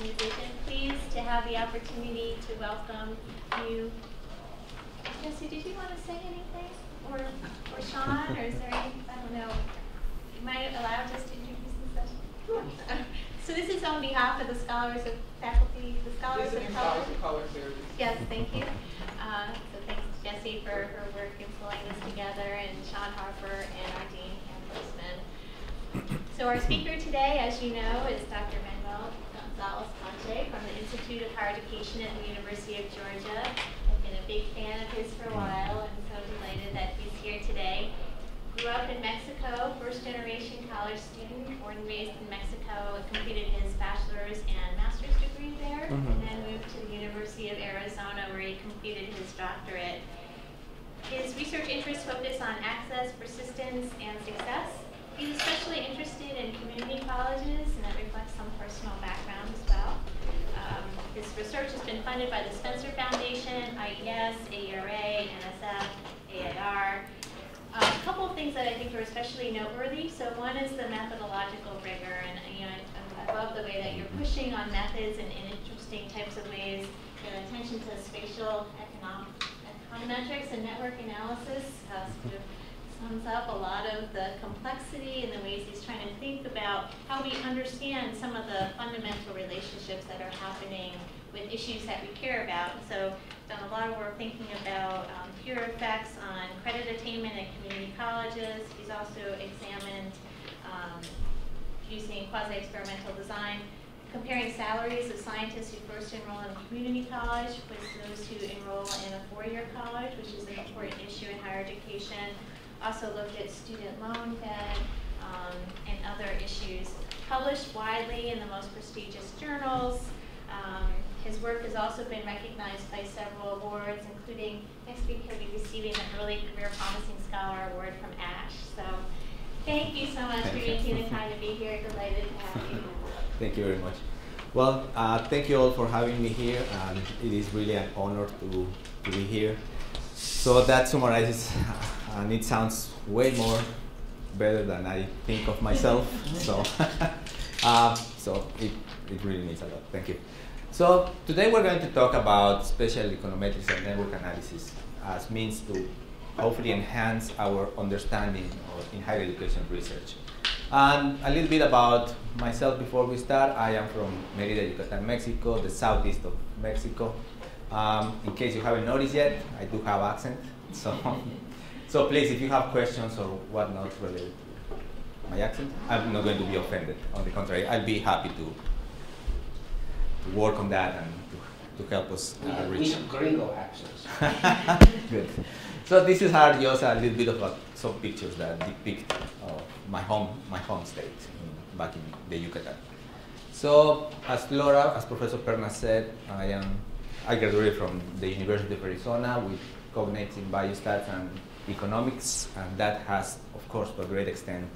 Education Pleased to have the opportunity to welcome you. Jesse, did you want to say anything? Or, or Sean, or is there any, I don't know. Am I allowed just to introduce the session? So this is on behalf of the scholars of faculty, the scholars of color. Of Color Series. Yes, thank you. Uh, So thanks to Jessie for her work in pulling this together, and Sean Harper and our Dean, Pam Grossman. So our speaker today, as you know, is Dr. González Canché from the Institute of Higher Education at the University of Georgia. I've been a big fan of his for a while, and so delighted that he's here today. Grew up in Mexico, first generation college student, born and raised in Mexico, completed his bachelor's and master's degree there, and Mhm. then moved to the University of Arizona where he completed his doctorate. His research interests focus on access, persistence, and success. He's especially interested in community colleges, and that reflects some personal background as well. Um, his research has been funded by the Spencer Foundation, IES, AERA, NSF, AIR. Um, a couple of things that I think are especially noteworthy. So one is the methodological rigor, and you know, I, I love the way that you're pushing on methods in, in interesting types of ways. Your attention to spatial econometrics and network analysis uh, sort of sums up a lot of the complexity and the ways he's trying to think about how we understand some of the fundamental relationships that are happening with issues that we care about. So done a lot of work thinking about um, peer effects on credit attainment at community colleges. He's also examined um, using quasi-experimental design, comparing salaries of scientists who first enroll in a community college with those who enroll in a four-year college, which is an important issue in higher education. Also looked at student loan debt um, and other issues. Published widely in the most prestigious journals. Um, his work has also been recognized by several awards, including next week he'll be receiving the Early Career Promising Scholar Award from ASHE. So thank you so much for Thank you. making the time to be here. Delighted to have you. Thank you very much. Well, uh, thank you all for having me here, and it is really an honor to, to be here. So that summarizes, and it sounds way more better than I think of myself. so, uh, so it, it really means a lot. Thank you. So today we're going to talk about spatial econometrics and network analysis as means to hopefully enhance our understanding of, in higher education research. And a little bit about myself before we start. I am from Merida, Yucatan, Mexico, the southeast of Mexico. Um, in case you haven't noticed yet, I do have accent. So, so please, if you have questions or whatnot related to my accent, I'm not going to be offended. On the contrary, I'll be happy to, to work on that and to, to help us uh, we reach. have gringo accents. Good. So this is are just a little bit of a, some pictures that depict uh, my home, my home state in, back in the Yucatan. So as Laura, as Professor Perna said, I am, I graduated from the University of Arizona with cognates in biostats and economics, and that has, of course, to a great extent,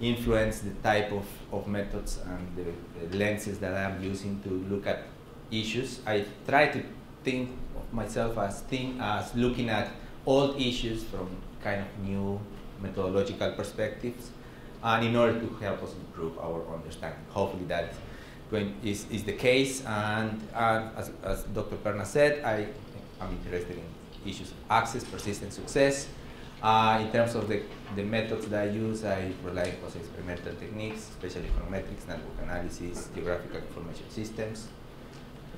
influenced the type of, of methods and the, lenses that I'm using to look at issues. I try to think of myself as think, as looking at old issues from kind of new methodological perspectives, and in order to help us improve our understanding. Hopefully that is, is, the case, and, and as, as Dr. Perna said, I am interested in issues of access, persistent success. Uh, in terms of the, the methods that I use, I rely on experimental techniques, especially econometrics, network analysis, geographical information systems.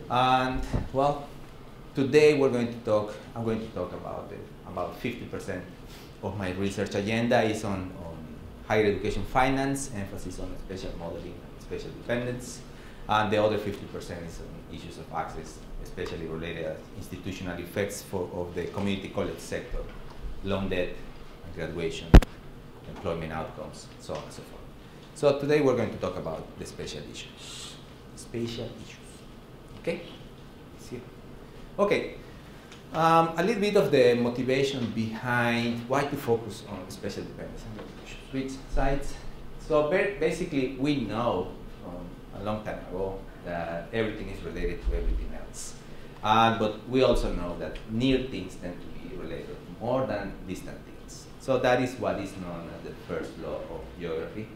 And well, today we're going to talk, I'm going to talk about it. About 50% of my research agenda is on, on higher education finance, emphasis on spatial modeling and spatial dependence. And the other 50% is on issues of access, especially related institutional effects for, of the community college sector, loan debt, and graduation, employment outcomes, so on and so forth. So today we're going to talk about the spatial issues. Spatial issues. Okay? See? Okay. Um, a little bit of the motivation behind why to focus on spatial dependence. I'm switch sides. So basically, we know from a long time ago that everything is related to everything else. Uh, but we also know that near things tend to be related more than distant things. So that is what is known as the first law of geography.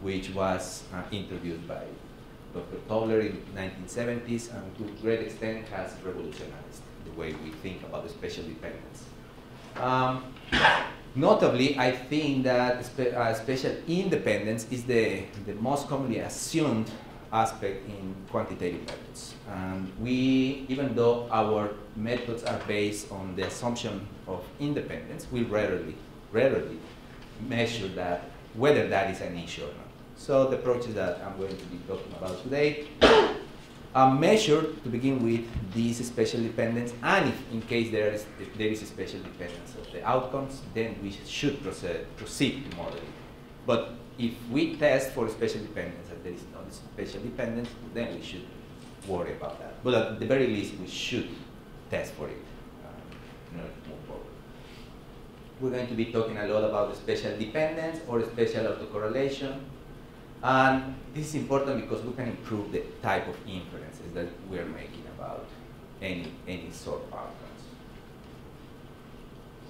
which was uh, introduced by Dr. Tobler in 1970s and to a great extent has revolutionized the way we think about spatial dependence. Um, notably, I think that spe uh, spatial independence is the, the most commonly assumed aspect in quantitative methods. And we, even though our methods are based on the assumption of independence, we rarely, rarely measure that, whether that is an issue or not. So the approaches that I'm going to be talking about today are measured to begin with this spatial dependence, and if in case there is, there is a spatial dependence of the outcomes, then we should proceed, proceed to modeling. But if we test for spatial dependence and there is no spatial dependence, then we should worry about that. But at the very least, we should test for it uh, in order to move forward. We're going to be talking a lot about the spatial dependence or spatial autocorrelation. And this is important because we can improve the type of inferences that we are making about any, any sort of outcomes.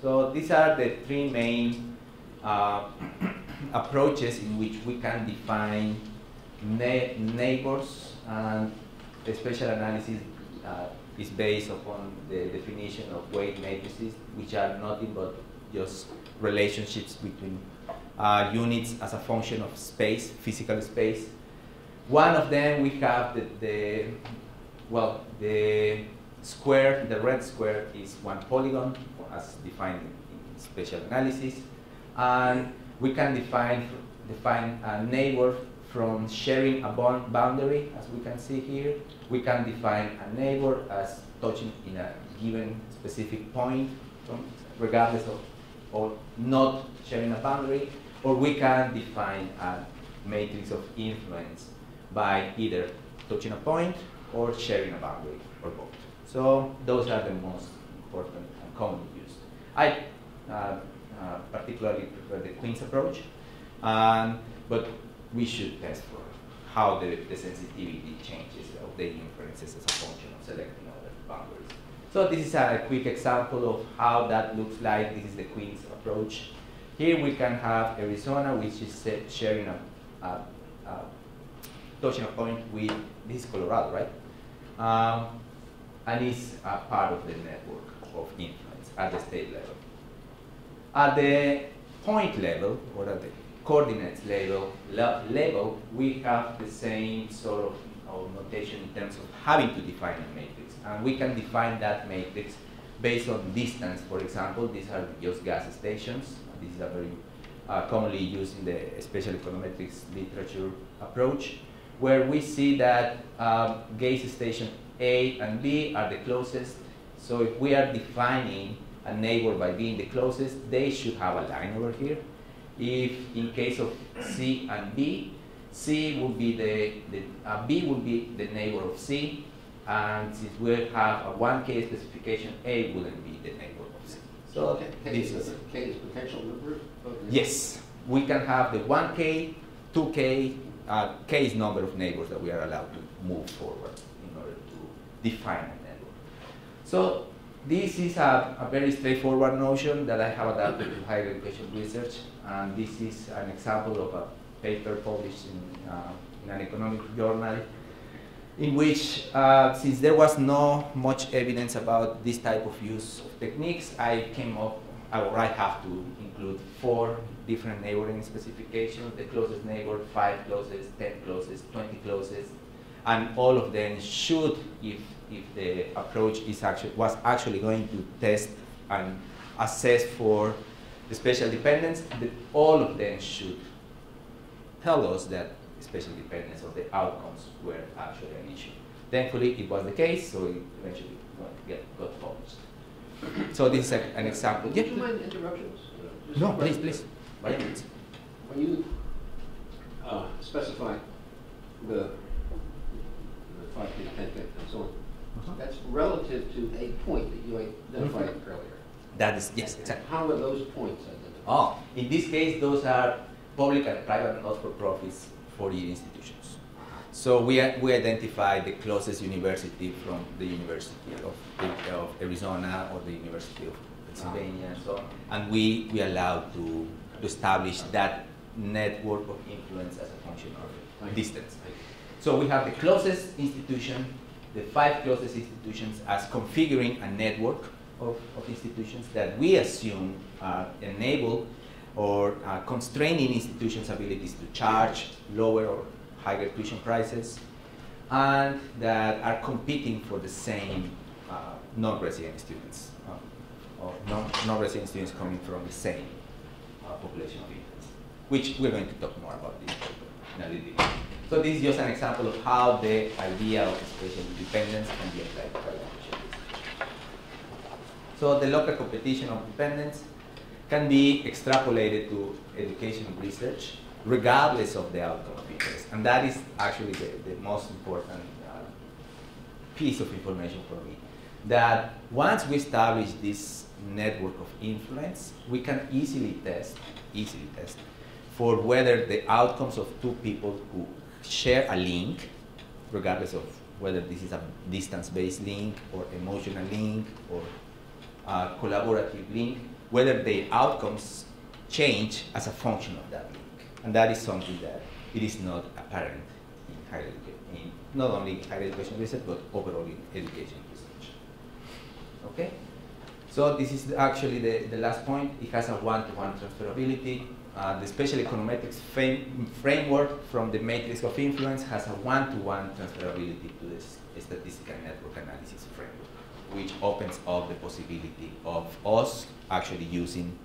So these are the three main uh, approaches in which we can define neighbors and the spatial analysis uh, is based upon the definition of weight matrices, which are nothing but just relationships between uh, units as a function of space, physical space. One of them we have the, the, well, the square, the red square is one polygon as defined in spatial analysis. And we can define, define a neighbor from sharing a boundary, as we can see here. We can define a neighbor as touching in a given specific point, regardless of or not sharing a boundary or we can define a matrix of influence by either touching a point or sharing a boundary, or both. So those are the most important and commonly used. I uh, uh, particularly prefer the Queen's approach, um, but we should test for how the, the sensitivity changes of the inferences as a function of selecting other boundaries. So this is a quick example of how that looks like. This is the Queen's approach. Here we can have Arizona, which is sharing a, a, a touching a point with, this is Colorado, right? Um, and it's a part of the network of influence at the state level. At the point level, or at the coordinates level, level, we have the same sort of, notation in terms of having to define a matrix. And we can define that matrix based on distance, for example. These are just gas stations. This is a very uh, commonly used in the spatial econometrics literature approach, where we see that um, gas station A and B are the closest. So if we are defining a neighbor by being the closest, they should have a line over here. If in case of C and B, C would be the, the uh, B would be the neighbor of C, and since we have a 1K specification, A wouldn't be the neighbor of C. so K, this is, K is potential number? Yes, we can have the 1K, 2K, uh, K is number of neighbors that we are allowed to move forward in order to define a network. So this is a, a very straightforward notion that I have adapted to higher education research, and this is an example of a paper published in, uh, in an economic journal in which, uh, since there was no much evidence about this type of use of techniques, I came up, or I have to include four different neighboring specifications, the closest neighbor, five closest, 10 closest, 20 closest, and all of them should, if, if the approach is actually, was actually going to test and assess for spatial dependence, that all of them should tell us that spatial dependence of the outcomes were actually an issue. Thankfully, it was the case, so it eventually got, got published. So this is a, an example. Would yeah. you mind interruptions? Uh, no, please, please. By means. When you uh, specify the, the 5 feet, 10 feet, and so on, uh -huh. that's relative to a point that you identified mm -hmm. earlier. That is, yes. How are those points identified? Oh, in this case, those are public and private not-for-profits four-year institutions. So we, we identified the closest university from the University of, of Arizona or the University of Pennsylvania and so on. And we, we allowed to, to establish that network of influence as a function of distance. So we have the closest institution, the five closest institutions as configuring a network of, of institutions that we assume are enable or uh, constraining institutions' abilities to charge lower or higher tuition prices, and that are competing for the same uh, non-resident students, uh, or non- non-resident students coming from the same uh, population of infants, which we're going to talk more about this in a little bit. So this is just an example of how the idea of spatial independence can be applied. So the local competition of dependence can be extrapolated to education research regardless of the outcome of interest. And that is actually the, the most important uh, piece of information for me. That once we establish this network of influence, we can easily test, easily test, for whether the outcomes of two people who share a link, regardless of whether this is a distance-based link or emotional link or a collaborative link, whether the outcomes change as a function of that link. And that is something that it is not apparent in higher education, not only higher education research, but overall in education research. Okay? So this is actually the, the last point. It has a one-to-one transferability. Uh, the spatial econometrics framework from the matrix of influence has a one-to-one transferability to this statistical network analysis framework, which opens up the possibility of us actually using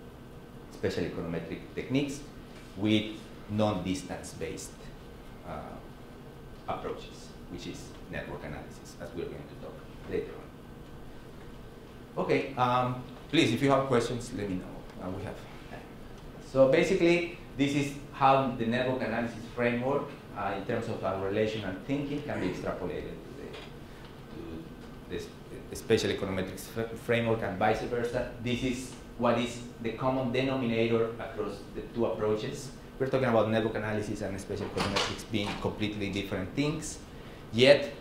spatial econometric techniques with non-distance based uh, approaches, which is network analysis, as we're going to talk later on. Okay, um, please, if you have questions, let me know. Uh, we have. So basically, this is how the network analysis framework, uh, in terms of our relational thinking, can be extrapolated to the, to this, spatial econometrics framework and vice versa. This is what is the common denominator across the two approaches. We're talking about network analysis and spatial econometrics being completely different things, yet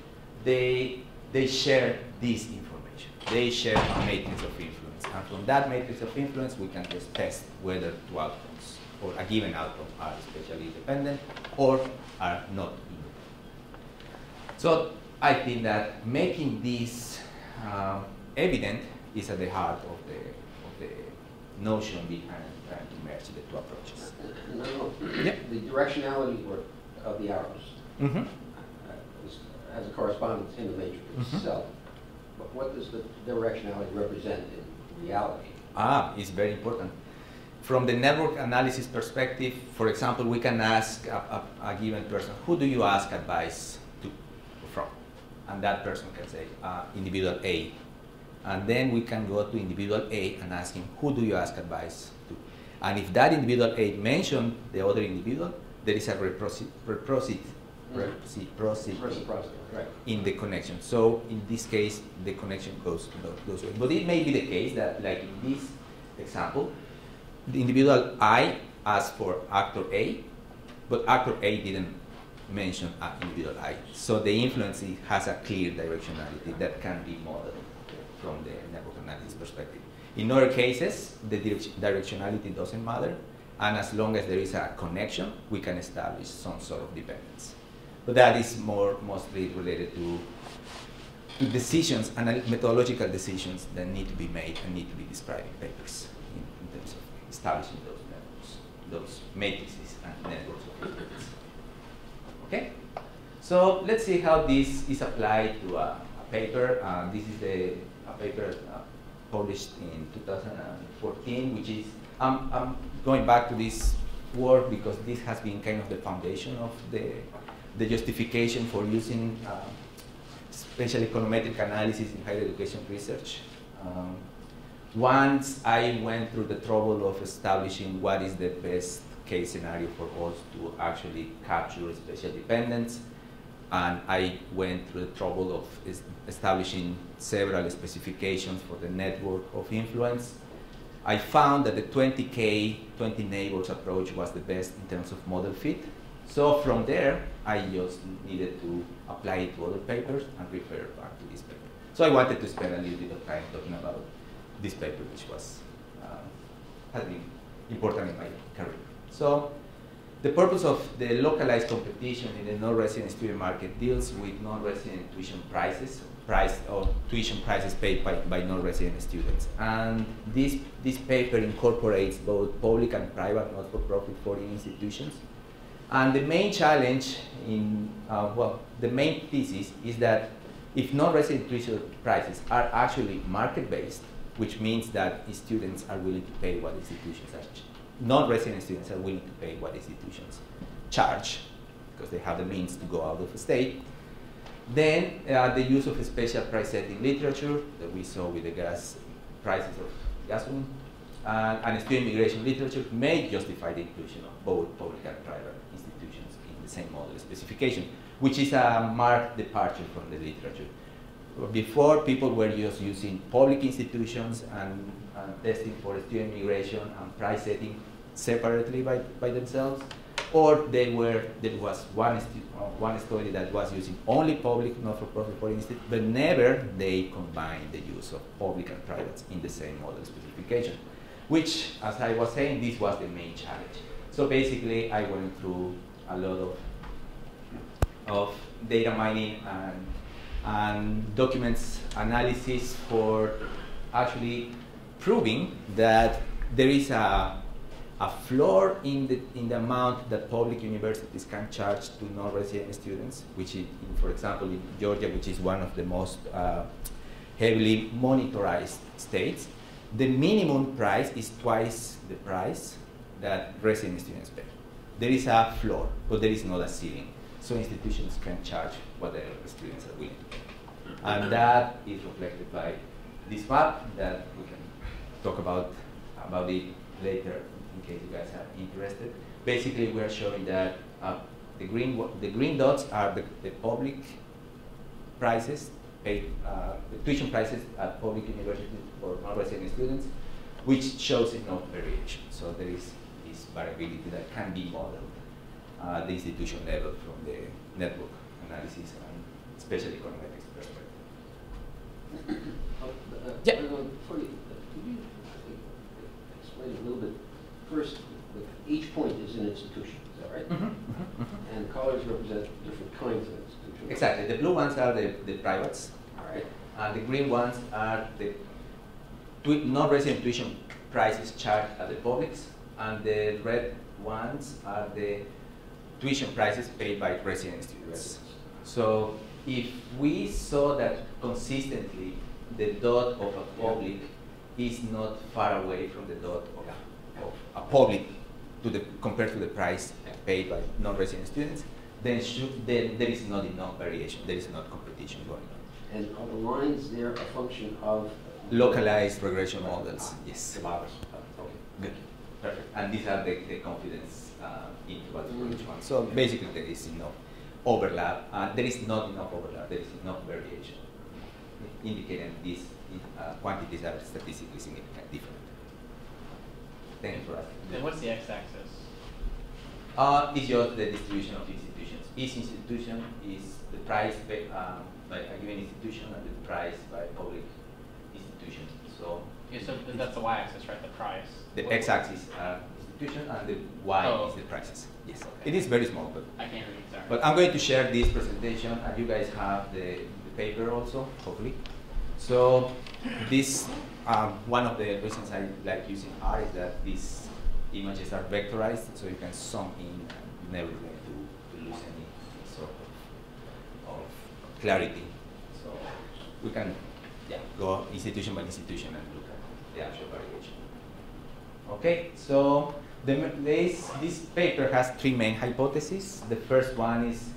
they, they share this information. They share a matrix of influence. And from that matrix of influence, we can just test whether two outcomes or a given outcome are spatially independent or are not independent. So I think that making this uh, evident is at the heart of the notion behind trying to merge the two approaches. No. Yep. The directionality work of the arrows Mm-hmm. uh, has a correspondence in the matrix Mhm. itself. But what does the directionality represent in reality? Ah, it's very important. From the network analysis perspective, for example, we can ask a, a, a given person, who do you ask advice? And that person can say, uh, individual A. And then we can go to individual A and ask him, who do you ask advice to? And if that individual A mentioned the other individual, there is a reciprocity, reciprocity, reciprocity right. in the connection. So in this case, the connection goes goes away. But it may be the case that, like in this example, the individual I asked for actor A, but actor A didn't mention uh, individual I. So the influence has a clear directionality that can be modeled from the network analysis perspective. In other cases, the directionality doesn't matter, and as long as there is a connection, we can establish some sort of dependence. But that is more mostly related to, decisions, and methodological decisions that need to be made and need to be described in papers in, in terms of establishing those networks, those matrices and networks of. Okay? So let's see how this is applied to a, a paper. Uh, this is the a paper uh, published in 2014, which is um, I'm going back to this work because this has been kind of the foundation of the the justification for using uh, spatial econometric analysis in higher education research. Um, once I went through the trouble of establishing what is the best case scenario for us to actually capture spatial dependence, and I went through the trouble of establishing several specifications for the network of influence. I found that the 20K, 20 neighbors approach was the best in terms of model fit. So from there, I just needed to apply it to other papers and refer back to this paper. So I wanted to spend a little bit of time talking about this paper, which was uh, has been important in my career. So the purpose of the localized competition in the non-resident student market deals with non-resident tuition prices, price or tuition prices paid by, by non-resident students. And this, this paper incorporates both public and private not-for-profit foreign institutions. And the main challenge in, uh, well, the main thesis is that if non-resident tuition prices are actually market-based, which means that students are willing to pay what institutions are non-resident students are willing to pay what institutions charge because they have the means to go out of the state. Then uh, the use of a spatial price setting literature that we saw with the gas prices of gasoline and, and student immigration literature may justify the inclusion of both public and private institutions in the same model specification, which is a marked departure from the literature. Before, people were just using public institutions and, and testing for student immigration and price setting separately by, by themselves, or they were, there was one, uh, one study that was using only public, not-for-profit for instance, but never they combined the use of public and private in the same model specification, which, as I was saying, this was the main challenge. So basically, I went through a lot of, of data mining and, and documents analysis for actually proving that there is a a floor in the, in the amount that public universities can charge to non-resident students, which is, in, for example, in Georgia, which is one of the most uh, heavily monitored states, the minimum price is twice the price that resident students pay. There is a floor, but there is not a ceiling. So institutions can charge whatever students are willing to pay. And that is reflected by this map that we can talk about, about it later case you guys are interested. Basically, we are showing that uh, the green the green dots are the, the public prices paid uh, the tuition prices at public universities for non-resident students, which shows no variation. So there is this variability that can be modeled at the institution level from the network analysis and especially econometrics perspective. Oh, uh, yeah. Uh, you, uh, could you explain a little bit first, each point is an institution, is that right? Mm -hmm, mm -hmm. And colors represent different kinds of institutions. Exactly. The blue ones are the, the privates. All right. And the green ones are the non-resident tuition prices charged at the publics. And the red ones are the tuition prices paid by resident students. So if we saw that consistently the dot of a public is not far away from the dot of of a public to the, compared to the price paid by non-resident students, then, should, then there is not enough variation, there is not competition going on. And are the lines there a function of? Localized regression models, yes. The models, okay. Good, perfect. And these are the, the confidence uh, intervals for each one. So basically there is enough overlap, uh, there is not enough overlap, there is enough variation, indicating these uh, quantities are statistically significant different. For asking. And what's the x-axis? Uh, it's just the distribution of institutions. Each institution is the price by, um, by a given institution and the price by public institutions. So, yeah, so that's the y-axis, right? The price. The x-axis are institution and the y oh. is the prices. Yes, okay. it is very small, but I can't read. Sorry. But I'm going to share this presentation, and you guys have the, the paper also, hopefully. So this um, one of the reasons I like using R is that these images are vectorized, so you can zoom in and never going to, to lose any sort of, of clarity. So we can yeah, go institution by institution and look at the actual variation. Okay, so the, this, this paper has three main hypotheses. The first one is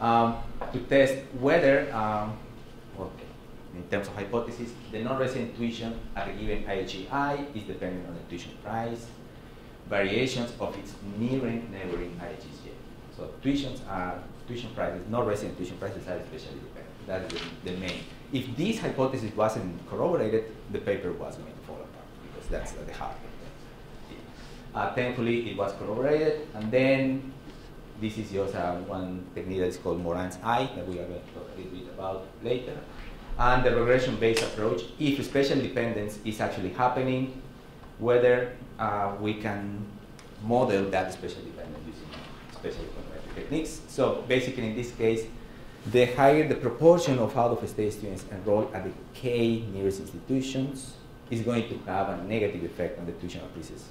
um, to test whether um, in terms of hypothesis, the non-resident tuition at a given IHEI is dependent on the tuition price, variations of its nearing neighboring IHEJ. So tuitions are, tuition prices, non-resident tuition prices are spatially dependent. That is the, the, main. If this hypothesis wasn't corroborated, the paper was going to fall apart because that's the heart of it. Uh, thankfully, it was corroborated, and then this is just uh, one technique that is called Moran's I that we are going to talk a little bit about later and the regression-based approach, if spatial dependence is actually happening, whether uh, we can model that spatial dependence using spatial econometric techniques. So basically, in this case, the higher the proportion of out-of-state students enrolled at the K nearest institutions is going to have a negative effect on the tuition prices,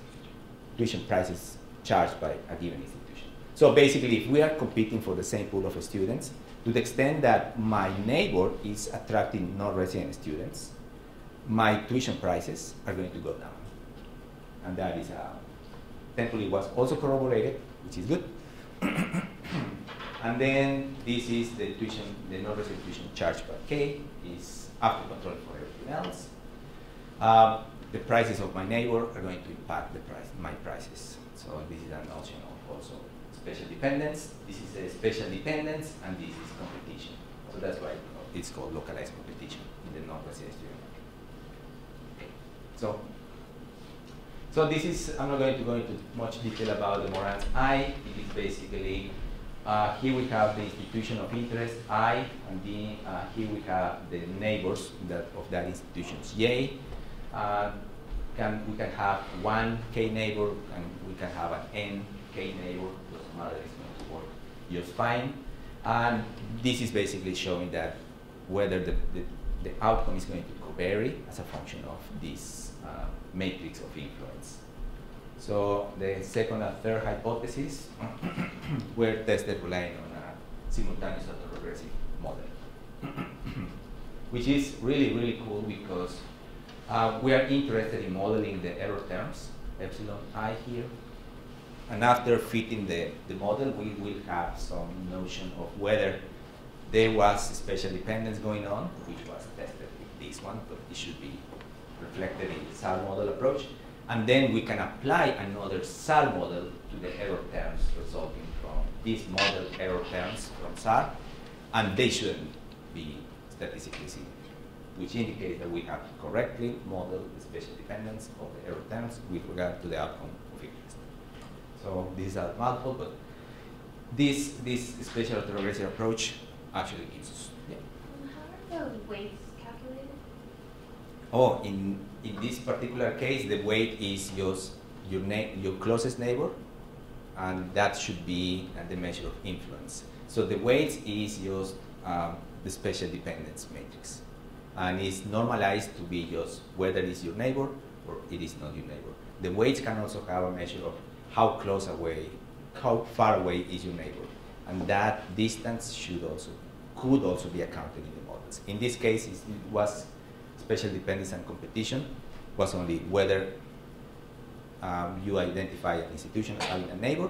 tuition prices charged by a given institution. So basically, if we are competing for the same pool of students, to the extent that my neighbor is attracting non-resident students, my tuition prices are going to go down. And that is, uh, thankfully, was also corroborated, which is good. and then this is the tuition, the non-resident tuition charge per K is after control for everything else. Um, the prices of my neighbor are going to impact the price, my prices. So this is an notion of also spatial dependence. This is a spatial dependence, and this is competition. So that's why it's called localized competition in the non-resident student. So, so this is, I'm not going to go into much detail about the Moran's I. It is basically, uh, here we have the institution of interest, I, and then uh, here we have the neighbors that, of that institutions, J. Uh, can, we can have one K neighbor, and we can have an N K neighbor, matter, it's going to work just fine. And this is basically showing that whether the, the, the outcome is going to vary as a function of this uh, matrix of influence. So the second and third hypothesis were tested relying on a simultaneous autoregressive model, which is really, really cool because uh, we are interested in modeling the error terms, epsilon i here. And after fitting the, the model, we will have some notion of whether there was spatial dependence going on, which was tested with this one, but it should be reflected in the SAR model approach. And then we can apply another SAR model to the error terms resulting from these model error terms from SAR, and they shouldn't be statistically significant which indicates that we have correctly modeled the spatial dependence of the error terms with regard to the outcome. So these are multiple, but this, this spatial autoregressive approach actually gives us. Yeah. How are the weights calculated? Oh, in, in this particular case, the weight is just your, your closest neighbor, and that should be uh, the measure of influence. So the weight is just um, the spatial dependence matrix and it's normalized to be just whether it's your neighbor or it is not your neighbor. The weights can also have a measure of how close away, how far away is your neighbor, and that distance should also could also be accounted in the models. In this case, it was spatial dependence and competition was only whether um, you identify an institution as having a neighbor,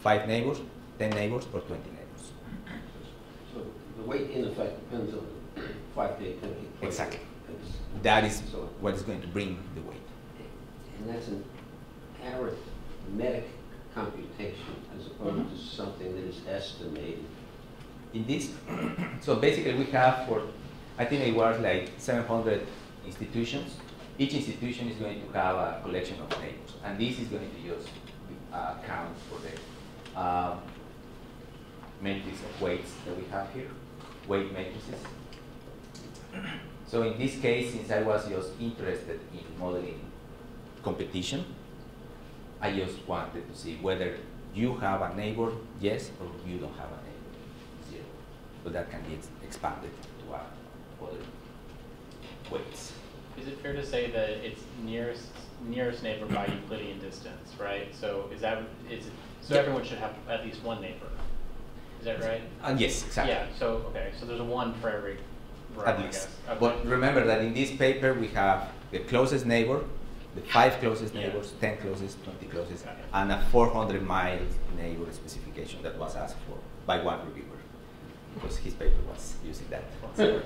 five neighbors, ten neighbors, or twenty neighbors. So the weight in effect depends on five-day activity. Exactly. That is So- what is going to bring the weight. And that's an arithmetic computation as opposed to something that is estimated. in this, so basically we have for, I think it was like 700 institutions. Each institution is going to have a collection of neighbors, and this is going to just uh, count for the um, matrix of weights that we have here, weight matrices. So in this case, since I was just interested in modeling competition, I just wanted to see whether you have a neighbor, yes, or you don't have a neighbor, zero. But that can be ex- expanded to other weights. Is it fair to say that it's nearest nearest neighbor by Euclidean distance, right? So is that is it, so Yeah. everyone should have at least one neighbor? Is that right? Uh, yes, exactly. Yeah. So okay. So there's a one for every row, At least. Okay. But remember that in this paper we have the closest neighbor, the five closest Yeah. neighbors, 10 closest, 20 closest, and a 400 mile neighbor specification that was asked for by one reviewer because his paper was using that. so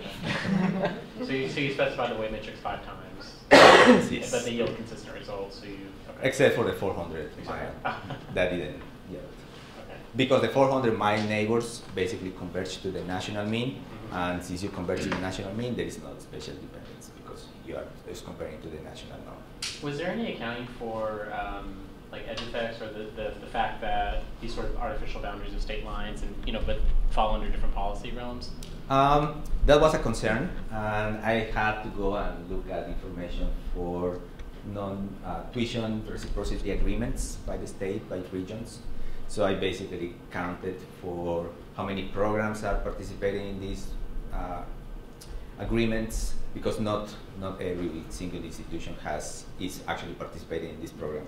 you so you specified the weight matrix five times, Yes. but they yield consistent results. So you okay. Except for the 400 mile. That didn't. Yeah. Okay. Because the 400 mile neighbors basically converge to the national mean, Mhm. and since you converge to the national mean, there is no spatial dependence because you are just comparing to the national norm. Was there any accounting for um, like edge effects or the, the, the fact that these sort of artificial boundaries of state lines and you know but fall under different policy realms? Um, that was a concern, and I had to go and look at information for non-tuition reciprocity agreements by the state, by regions. So I basically counted for how many programs are participating in these uh, agreements because not not every single institution has is actually participating in this program.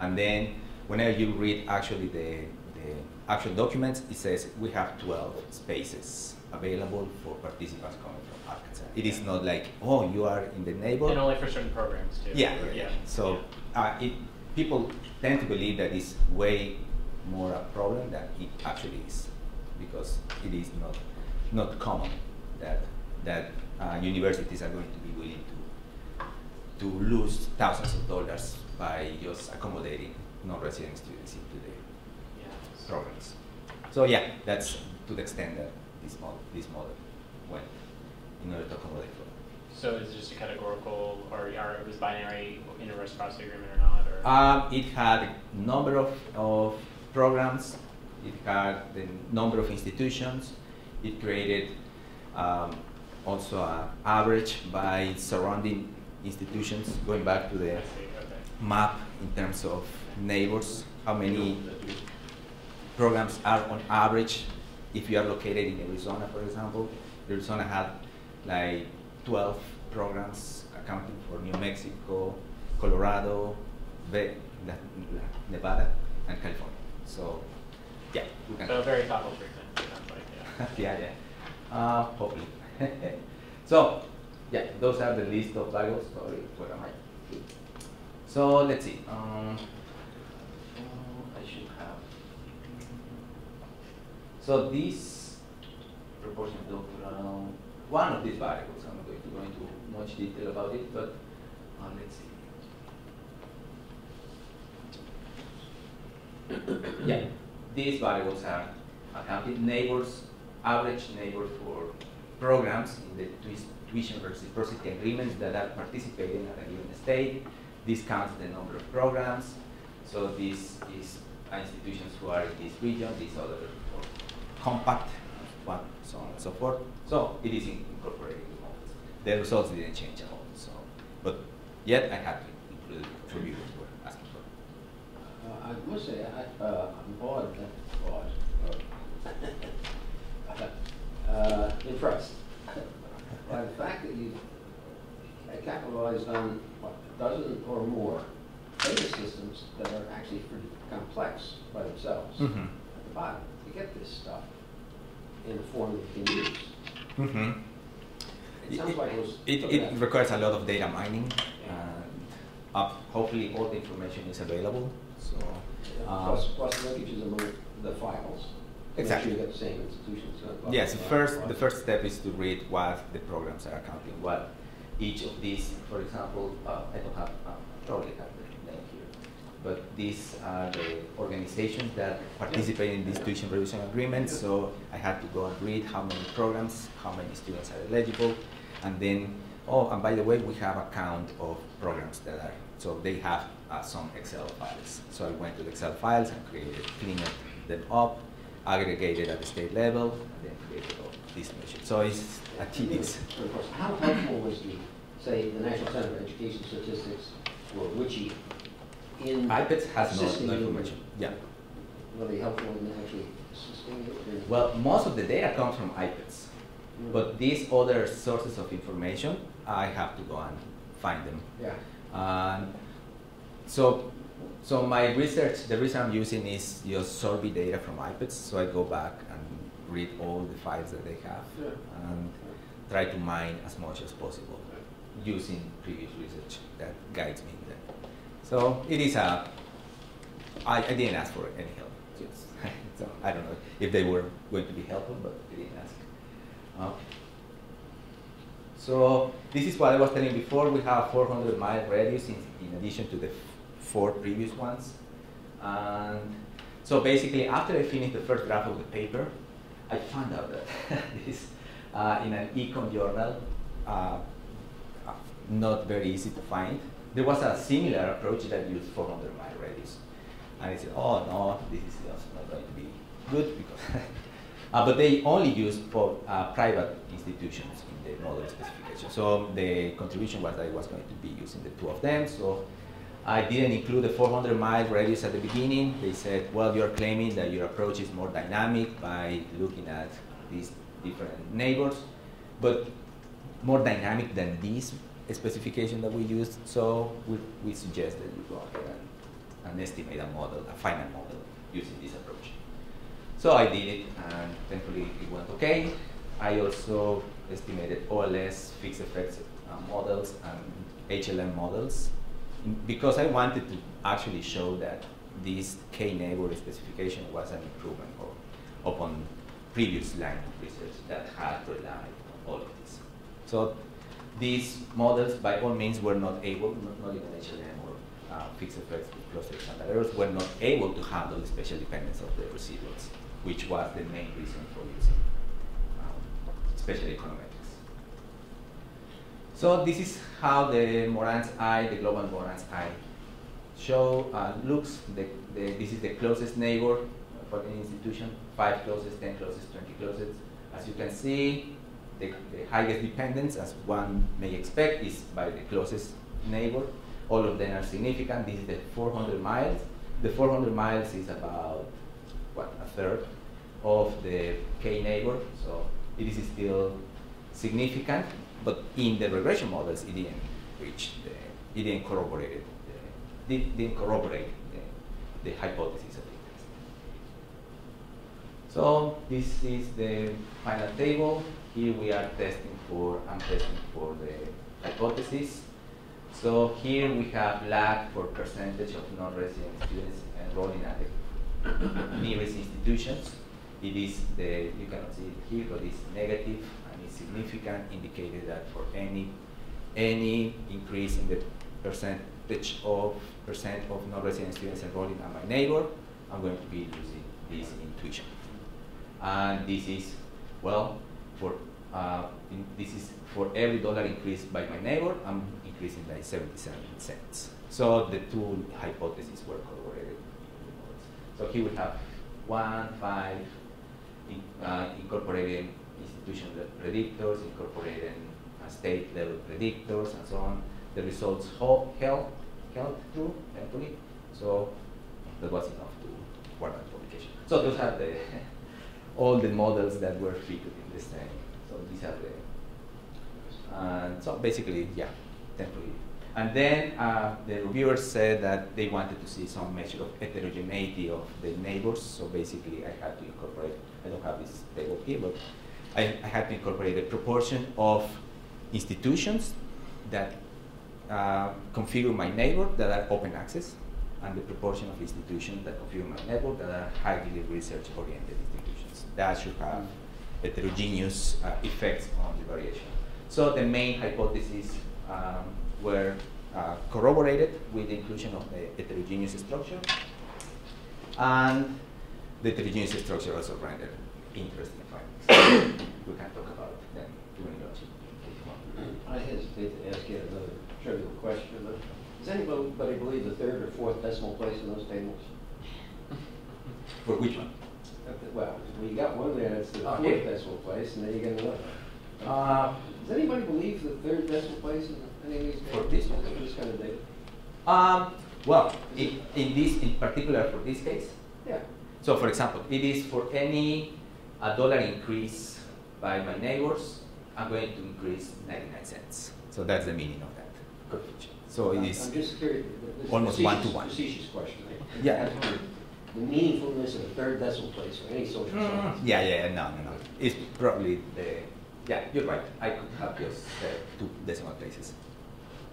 And then whenever you read actually the, the actual documents, it says we have 12 spaces available for participants coming from Arkansas. It is not like, oh, you are in the neighborhood. And only for certain programs too. Yeah, yeah, yeah. So Uh, it, people tend to believe that it's way more a problem than it actually is, because it is not not common that that uh, universities are going to be willing to to lose thousands of dollars by just accommodating non-resident students into the Yeah. programs. So yeah, that's to the extent that this model this model went in order to accommodate for. that. So is it just a categorical, or, or it was binary inter-reciprocity agreement or not, or? Um, it had a number of, of programs, it had the number of institutions, it created um, also an average by surrounding institutions, going back to the map in terms of neighbors, how many programs are on average. If you are located in Arizona, for example, Arizona had like 12 programs accounting for New Mexico, Colorado, Ve- La- La- Nevada, and California. So, yeah. So very thoughtful treatment, like, yeah. yeah, yeah. Uh, hopefully. so, yeah, those are the list of variables. Sorry, where am I? So let's see. Um, I should have. So this proportion doctoral, one of these variables. I'm not going to go into much detail about it, but uh, let's see. yeah, these variables are accounted neighbors, average neighbor for programs in the tuition reciprocity agreements that are participating at a given state. This counts the number of programs. So this is institutions who are in this region, this other compact, one, so on and so forth. So it is incorporated in the results didn't change at all. So, but yet I had to include it for you asking for. Uh, I must say, I, uh, I'm bored, bored. Uh, impressed by the fact that you capitalized on, what, a dozen or more data systems that are actually pretty complex by themselves. Mhm. At the bottom, to get this stuff in a form that you can use. Mm-hmm. It sounds like it. It, it requires a lot of data mining, and uh, hopefully all the information is available. So, um, Plus, plus linkages among the files. Sure Exactly. get the same institutions. yes, blah, first the first step is to read what the programs are accounting. What each of these, for example, uh, I don't have uh, probably have the name here, but these are the organizations that participate in these tuition reduction agreements. So I had to go and read how many programs, how many students are eligible, and then oh, and by the way, we have a count of programs that are so they have uh, some Excel files. So I went to the Excel files and created, cleaned them up, aggregated at the state level, and then created all these measures. So it's a tedious. Of course, How helpful was the, say, the National Center for Education Statistics or WICHE in IPEDS has no, no information. Yeah. Were they helpful in actually assisting you? Well, most of the data comes from IPEDS, Mm. but these other sources of information, I have to go and find them. Yeah. And so, so my research, the reason I'm using is just survey data from IPEDS. So I go back and read all the files that they have Yeah. and try to mine as much as possible using previous research that guides me in that. So it is a, I, I didn't ask for any help. Just, so I don't know if they were going to be helpful, but I didn't ask. Uh, so this is what I was telling before. We have 400 mile radius in, in addition to the four previous ones. And so basically, after I finished the first draft of the paper, I found out that this uh, in an econ journal, uh, uh, not very easy to find. There was a similar approach that used 400 my radius. And I said, oh no, this is just not going to be good because, uh, but they only use for uh, private institutions in the model specification. So the contribution was that I was going to be using the two of them. So I didn't include the 400 mile radius at the beginning. They said, well, you're claiming that your approach is more dynamic by looking at these different neighbors, but more dynamic than this specification that we used. So we, we suggest that you go ahead and, and estimate a model, a final model using this approach. So I did it, and thankfully it went okay. I also estimated OLS, fixed effects uh, models, and HLM models because I wanted to actually show that this k-neighbor specification was an improvement of, upon previous line of research that had relied on all of this. So these models, by all means, were not able, not, not even HLM or uh, fixed effects with cluster standard errors, were not able to handle the spatial dependence of the residuals, which was the main reason for using um, econometrics. So this is how the Moran's I, the global Moran's I, show uh, looks. The, the, this is the closest neighbor for the institution, five closest, 10 closest, 20 closest. As you can see, the, the highest dependence, as one may expect, is by the closest neighbor. All of them are significant. This is the 400 miles. The 400 miles is about, what, a third of the K neighbor, so it is still significant. But in the regression models, it didn't reach the, it didn't corroborate the, didn't corroborate the, the hypothesis of interest. So this is the final table. Here we are testing for, I'm testing for the hypothesis. So here we have lag for percentage of non-resident students enrolling at the nearest institutions. It is the, you cannot see it here, but it's negative significant indicated that for any any increase in the percentage of percent of non-resident students enrolling at my neighbor, I'm going to be using this intuition. And this is, well, for uh, in, this is for every dollar increased by my neighbor, I'm increasing by 77 cents. So the two hypotheses were corroborated. So here we have one, five, in, uh, incorporated institutional predictors, incorporating uh, state level predictors and so on. The results held, held, held true, thankfully. So that was enough to warrant publication. So those are the all the models that were fitted in this thing. So these are the, and so basically, yeah, thankfully. And then uh, the reviewers said that they wanted to see some measure of heterogeneity of the neighbors. So basically, I had to incorporate, I don't have this table here, but I, I had to incorporate a proportion of institutions that uh, configure my network that are open access and the proportion of institutions that configure my network that are highly research-oriented institutions. That should have heterogeneous uh, effects on the variation. So the main hypotheses um, were uh, corroborated with the inclusion of the heterogeneous structure, and the heterogeneous structure also rendered interesting we can talk about them during lunch. I hesitate to ask yet another trivial question, but does anybody believe the third or fourth decimal place in those tables? For which one? Well, you got one there that's the Oh, fourth yeah. decimal place, and then you get another. Uh, Does anybody believe the third decimal place in any of these For tables? this one? This kind of data? um, well, in, in this, in particular for this case, Yeah. so for example, it is for any a dollar increase by my neighbors, I'm going to increase 99 cents. So that's the meaning of that coefficient. So it is I'm- just curious. almost one to one. Facetious question. Right? Yeah. The meaningfulness of a third decimal place for any social Mm, science. yeah, yeah, no, no, no. It's probably the, yeah, you're right. I could have just uh, two decimal places.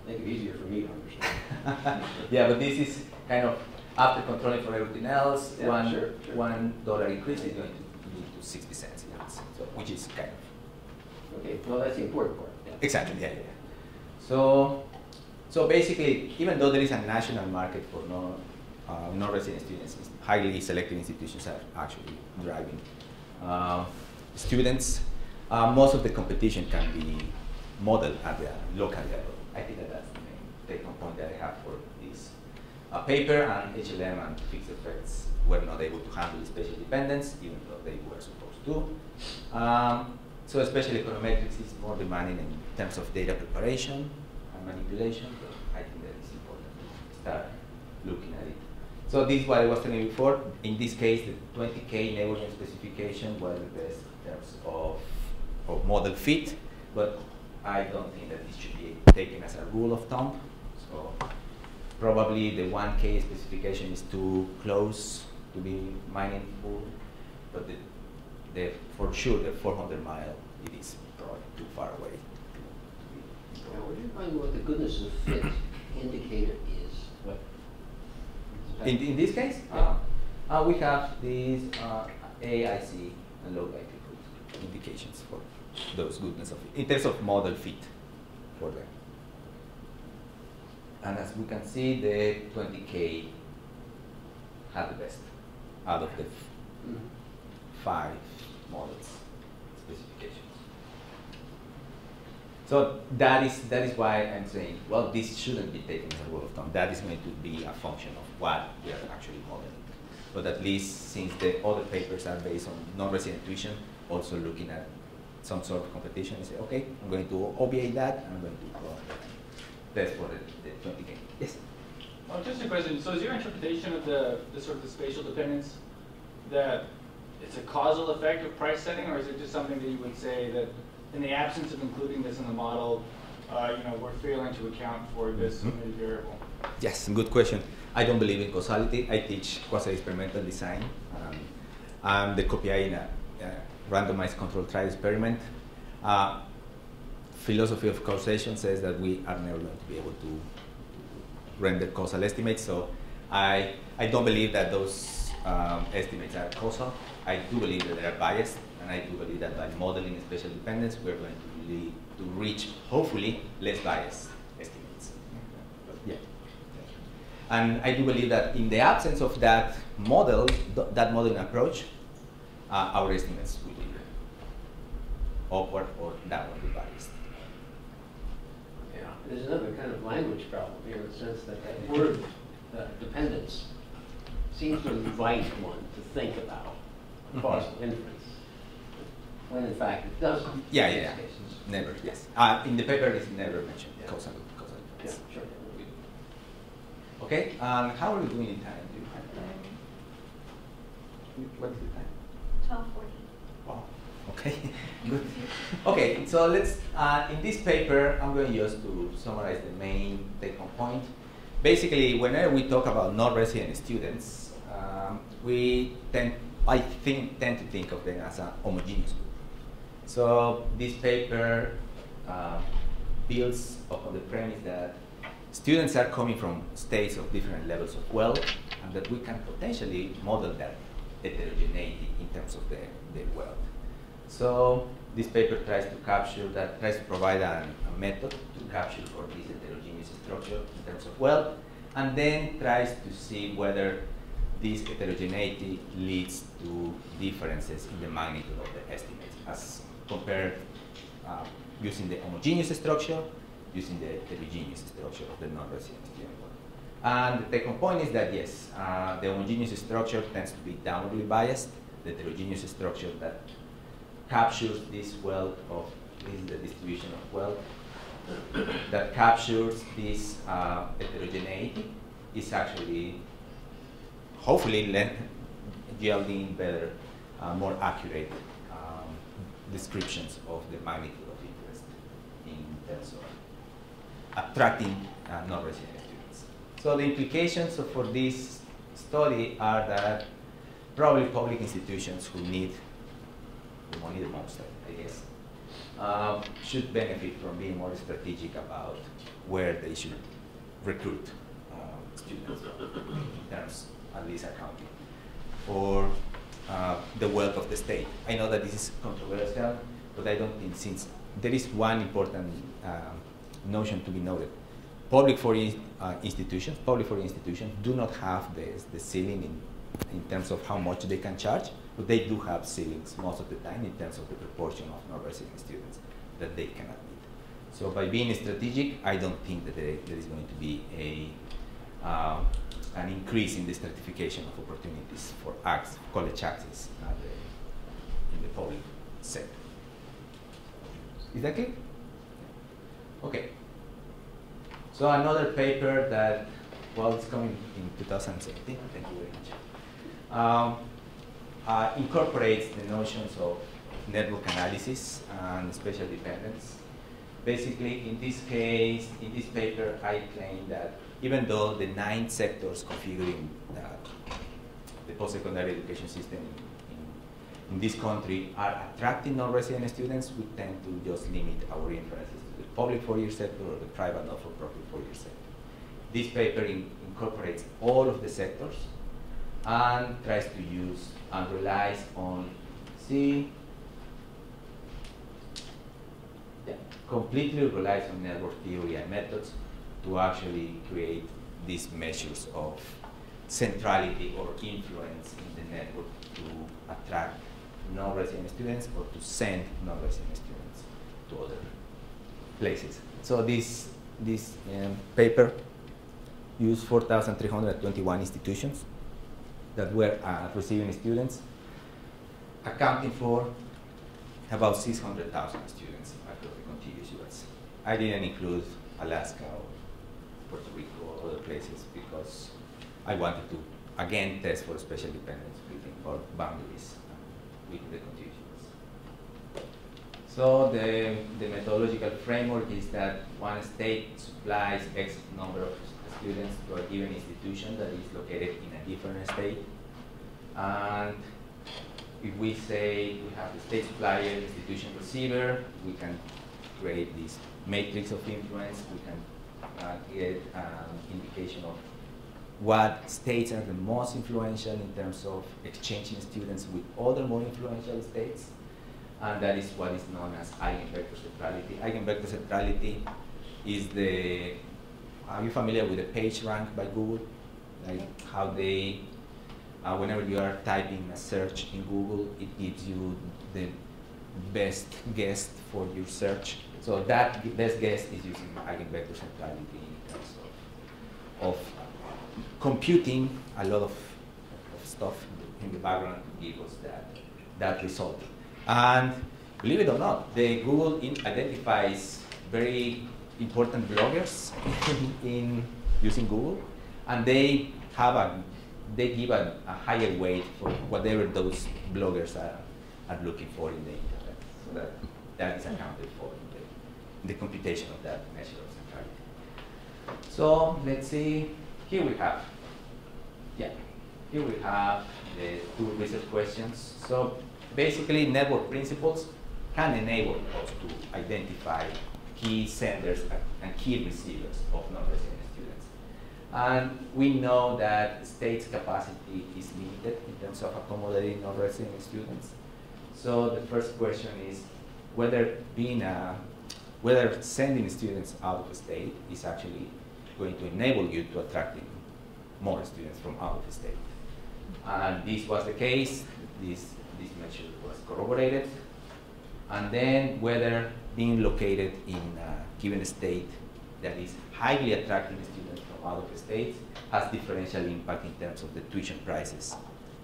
Make it easier for me to understand. yeah, but this is kind of after controlling for everything else, Yeah, one sure, sure. one dollar increase is going to lead to 60 cents, yeah, so, which is kind of Okay, well, that's the important part. yeah. Exactly, yeah, yeah. yeah. So, so basically, even though there is a national market for non, uh, non-resident students, highly selected institutions are actually driving uh, students. Uh, most of the competition can be modeled at the local level. I think that that's the main take-home point that I have for this uh, paper, and HLM and fixed effects were not able to handle spatial dependence, even though they were supposed to. Um, So spatial econometrics is more demanding in terms of data preparation manipulation, but I think that it's important to start looking at it. So this is what I was telling you before. In this case, the 20K neighborhood specification was the best in terms of, of model fit, but I don't think that this should be taken as a rule of thumb. So probably the 1K specification is too close to be meaningful, but the, the, for sure the 400 mile, it is probably too far away. Now, would you find what the goodness of fit indicator is? What? In, in this case, Yeah. uh, uh, we have these uh, AIC and log likelihood indications for those goodness of fit, in terms of model fit for them. And as we can see, the 20K had the best out of the f- Mhm. five models specifications. So that is that is why I'm saying, well, this shouldn't be taken as a rule of thumb. That is going to be a function of what we are actually modeling. But at least since the other papers are based on non-resident tuition, also looking at some sort of competition, and say, okay, I'm going to obviate that, and I'm going to go test for the, the 20K. Yes. Well, just a question. So is your interpretation of the, the sort of the spatial dependence that it's a causal effect of price setting, or is it just something that you would say that in the absence of including this in the model, uh, you know, we're failing to account for this Mhm. variable? Yes, good question. I don't believe in causality. I teach quasi-experimental design. Um, I'm the co-PI in a, uh randomized controlled trial experiment. Uh, philosophy of causation says that we are never going to be able to render causal estimates. So I, I don't believe that those um, estimates are causal. I do believe that they are biased, and I do believe that by modeling spatial dependence, we're going to really to reach, hopefully, less biased estimates. Yeah. And I do believe that in the absence of that model, th- that modeling approach, uh, our estimates will be upward or downwardly biased. Yeah, there's another kind of language problem here in the sense that that word, uh, dependence, seems to invite one to think about Mhm. causal inference, when in fact it doesn't. Yeah, yeah, yeah. cases. Never, yes. Uh, in the paper, it's never mentioned Yeah. causal, causal Yeah, sure. Okay, um, how are we doing in time? Do you have time? What is the time? Twelve forty. Wow. Okay, good. Okay, so let's, uh, in this paper, I'm going just to summarize the main take-home point. Basically, whenever we talk about non-resident students, um, we tend, I think, tend to think of them as a homogeneous group. So this paper uh, builds upon the premise that students are coming from states of different levels of wealth, and that we can potentially model that heterogeneity in terms of their, wealth. So this paper tries to capture that, tries to provide a, a method to capture for this heterogeneous structure in terms of wealth, and then tries to see whether this heterogeneity leads to differences in the magnitude of the estimates as compared uh, using the homogeneous structure, using the heterogeneous structure of the non-resident. And the second point is that yes, uh, the homogeneous structure tends to be downwardly biased. The heterogeneous structure that captures this wealth of this is the distribution of wealth that captures this uh, heterogeneity is actually hopefully yielding better, uh, more accurate descriptions of the magnitude of interest in terms of attracting uh, non-resident students. So the implications for this study are that probably public institutions who need the money the most, I- guess, um, should benefit from being more strategic about where they should recruit um, students in terms, at least accounting, for uh, the wealth of the state. I know that this is controversial, but I don't think since there is one important um, notion to be noted. Public foreign uh, institutions, public foreign institutions do not have the, the ceiling in, in terms of how much they can charge, but they do have ceilings most of the time in terms of the proportion of non-resident students that they can admit. So by being strategic, I don't think that there, there is going to be a uh, an increase in the stratification of opportunities for acts, college access uh, the, in the public sector. Is that clear? Okay. So another paper that, well, it's coming in 2017. Thank you very much. Um, uh, incorporates the notions of network analysis and spatial dependence. Basically, in this case, in this paper, I claim that even though the nine sectors configuring the post-secondary education system in, in, this country are attracting non-resident students, we tend to just limit our inferences to the public four-year sector or the private not-for-profit four-year sector. This paper in, incorporates all of the sectors and tries to use and relies on, see, yeah, completely relies on network theory and methods to actually create these measures of centrality or influence in the network to attract non-resident students or to send non-resident students to other places. So this, this um, paper used 4,321 institutions that were uh, receiving students, accounting for about 600,000 students across the contiguous US. I didn't include Alaska or Puerto Rico or other places because I wanted to, again, test for spatial dependence within our boundaries within the contiguous so the, the methodological framework is that one state supplies X number of students to a given institution that is located in a different state. And if we say we have the state supplier, institution receiver, we can create this matrix of influence. We can get an um, indication of what states are the most influential in terms of exchanging students with other more influential states. And that is what is known as eigenvector centrality. Eigenvector centrality is the are you familiar with the PageRank by Google? Like how they, uh, whenever you are typing a search in Google, it gives you the best guess for your search. So that best guess is using eigenvector centrality in terms of, of computing a lot of, of stuff in the background to give us that, that result. And believe it or not, the Google identifies very important bloggers in using Google, and they have a they give a, a, higher weight for whatever those bloggers are, are looking for in the internet. So that that is accounted for in the, computation of that measure of centrality. So let's see. Here we have, yeah, here we have the two research questions. So basically, network principles can enable us to identify key senders and key receivers of non-resident students. And we know that state's capacity is limited in terms of accommodating non-resident students. So the first question is whether being a, whether sending students out of state is actually going to enable you to attracting more students from out of state. And this was the case. This, this measure was corroborated. And then whether being located in a given state that is highly attracting students from out of state has differential impact in terms of the tuition prices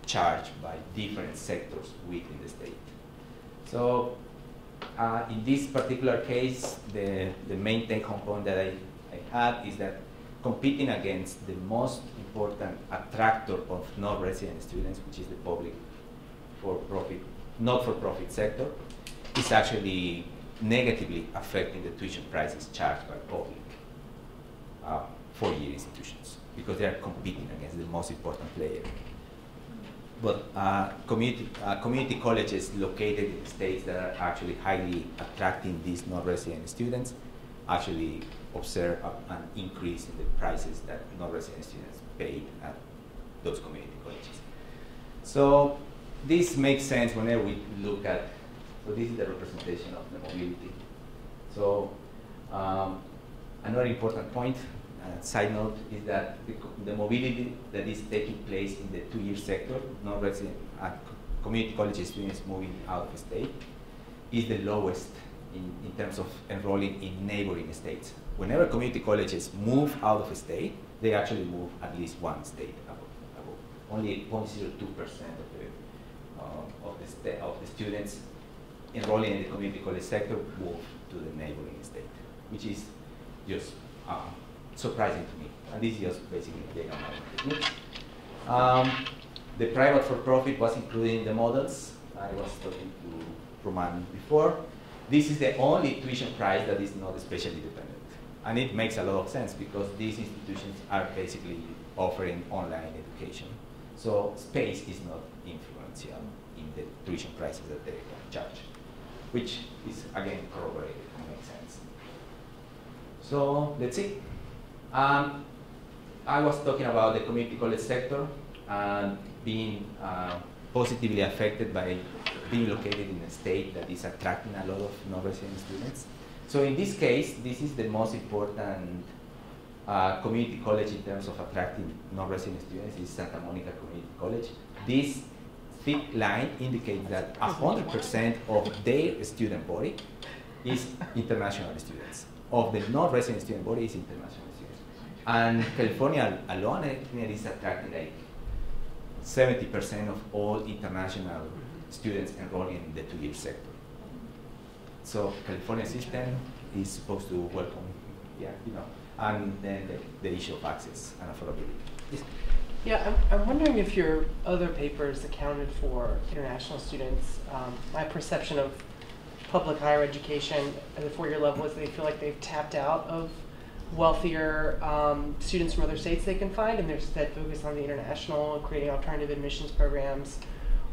charged by different sectors within the state. So uh, in this particular case, the, the main take-home point that I, I had is that competing against the most important attractor of non-resident students, which is the public for-profit, not-for-profit sector, is actually negatively affecting the tuition prices charged by public uh, four-year institutions because they are competing against the most important player. But uh, community, uh, community colleges located in states that are actually highly attracting these non-resident students actually observe an increase in the prices that non-resident students paid at those community colleges. So this makes sense whenever we look at so this is the representation of the mobility. So um, another important point, uh, side note, is that the, the, mobility that is taking place in the two-year sector, non-resident uh, community college students moving out of state, is the lowest in, in terms of enrolling in neighboring states. Whenever community colleges move out of state, they actually move at least one state above. above. Only 0.02% of the, uh, of, the of the students enrolling in the community college sector move to the neighboring state, which is just uh, surprising to me. And this is basically data mining techniques. Um, the private for-profit was included in the models. I was talking to Roman before. This is the only tuition price that is not spatially dependent. And it makes a lot of sense because these institutions are basically offering online education. So space is not influential in the tuition prices that they charge, which is again corroborated and makes sense. So let's see. Um, I was talking about the community college sector and being uh, positively affected by being located in a state that is attracting a lot of non-resident students. So in this case, this is the most important uh, community college in terms of attracting non-resident students is Santa Monica Community College. This thick line indicates that 100% of their student body is international students. Of the non-resident student body is international. And California alone, is attracting like 70% of all international students enrolling in the two-year sector. So California system is supposed to welcome, yeah, you know, and then the, the issue of access and affordability. Yes. Yeah, I'm, I'm wondering if your other papers accounted for international students. Um, my perception of public higher education at the four-year level is they feel like they've tapped out of wealthier um, students from other states they can find, and there's that focus on the international, creating alternative admissions programs,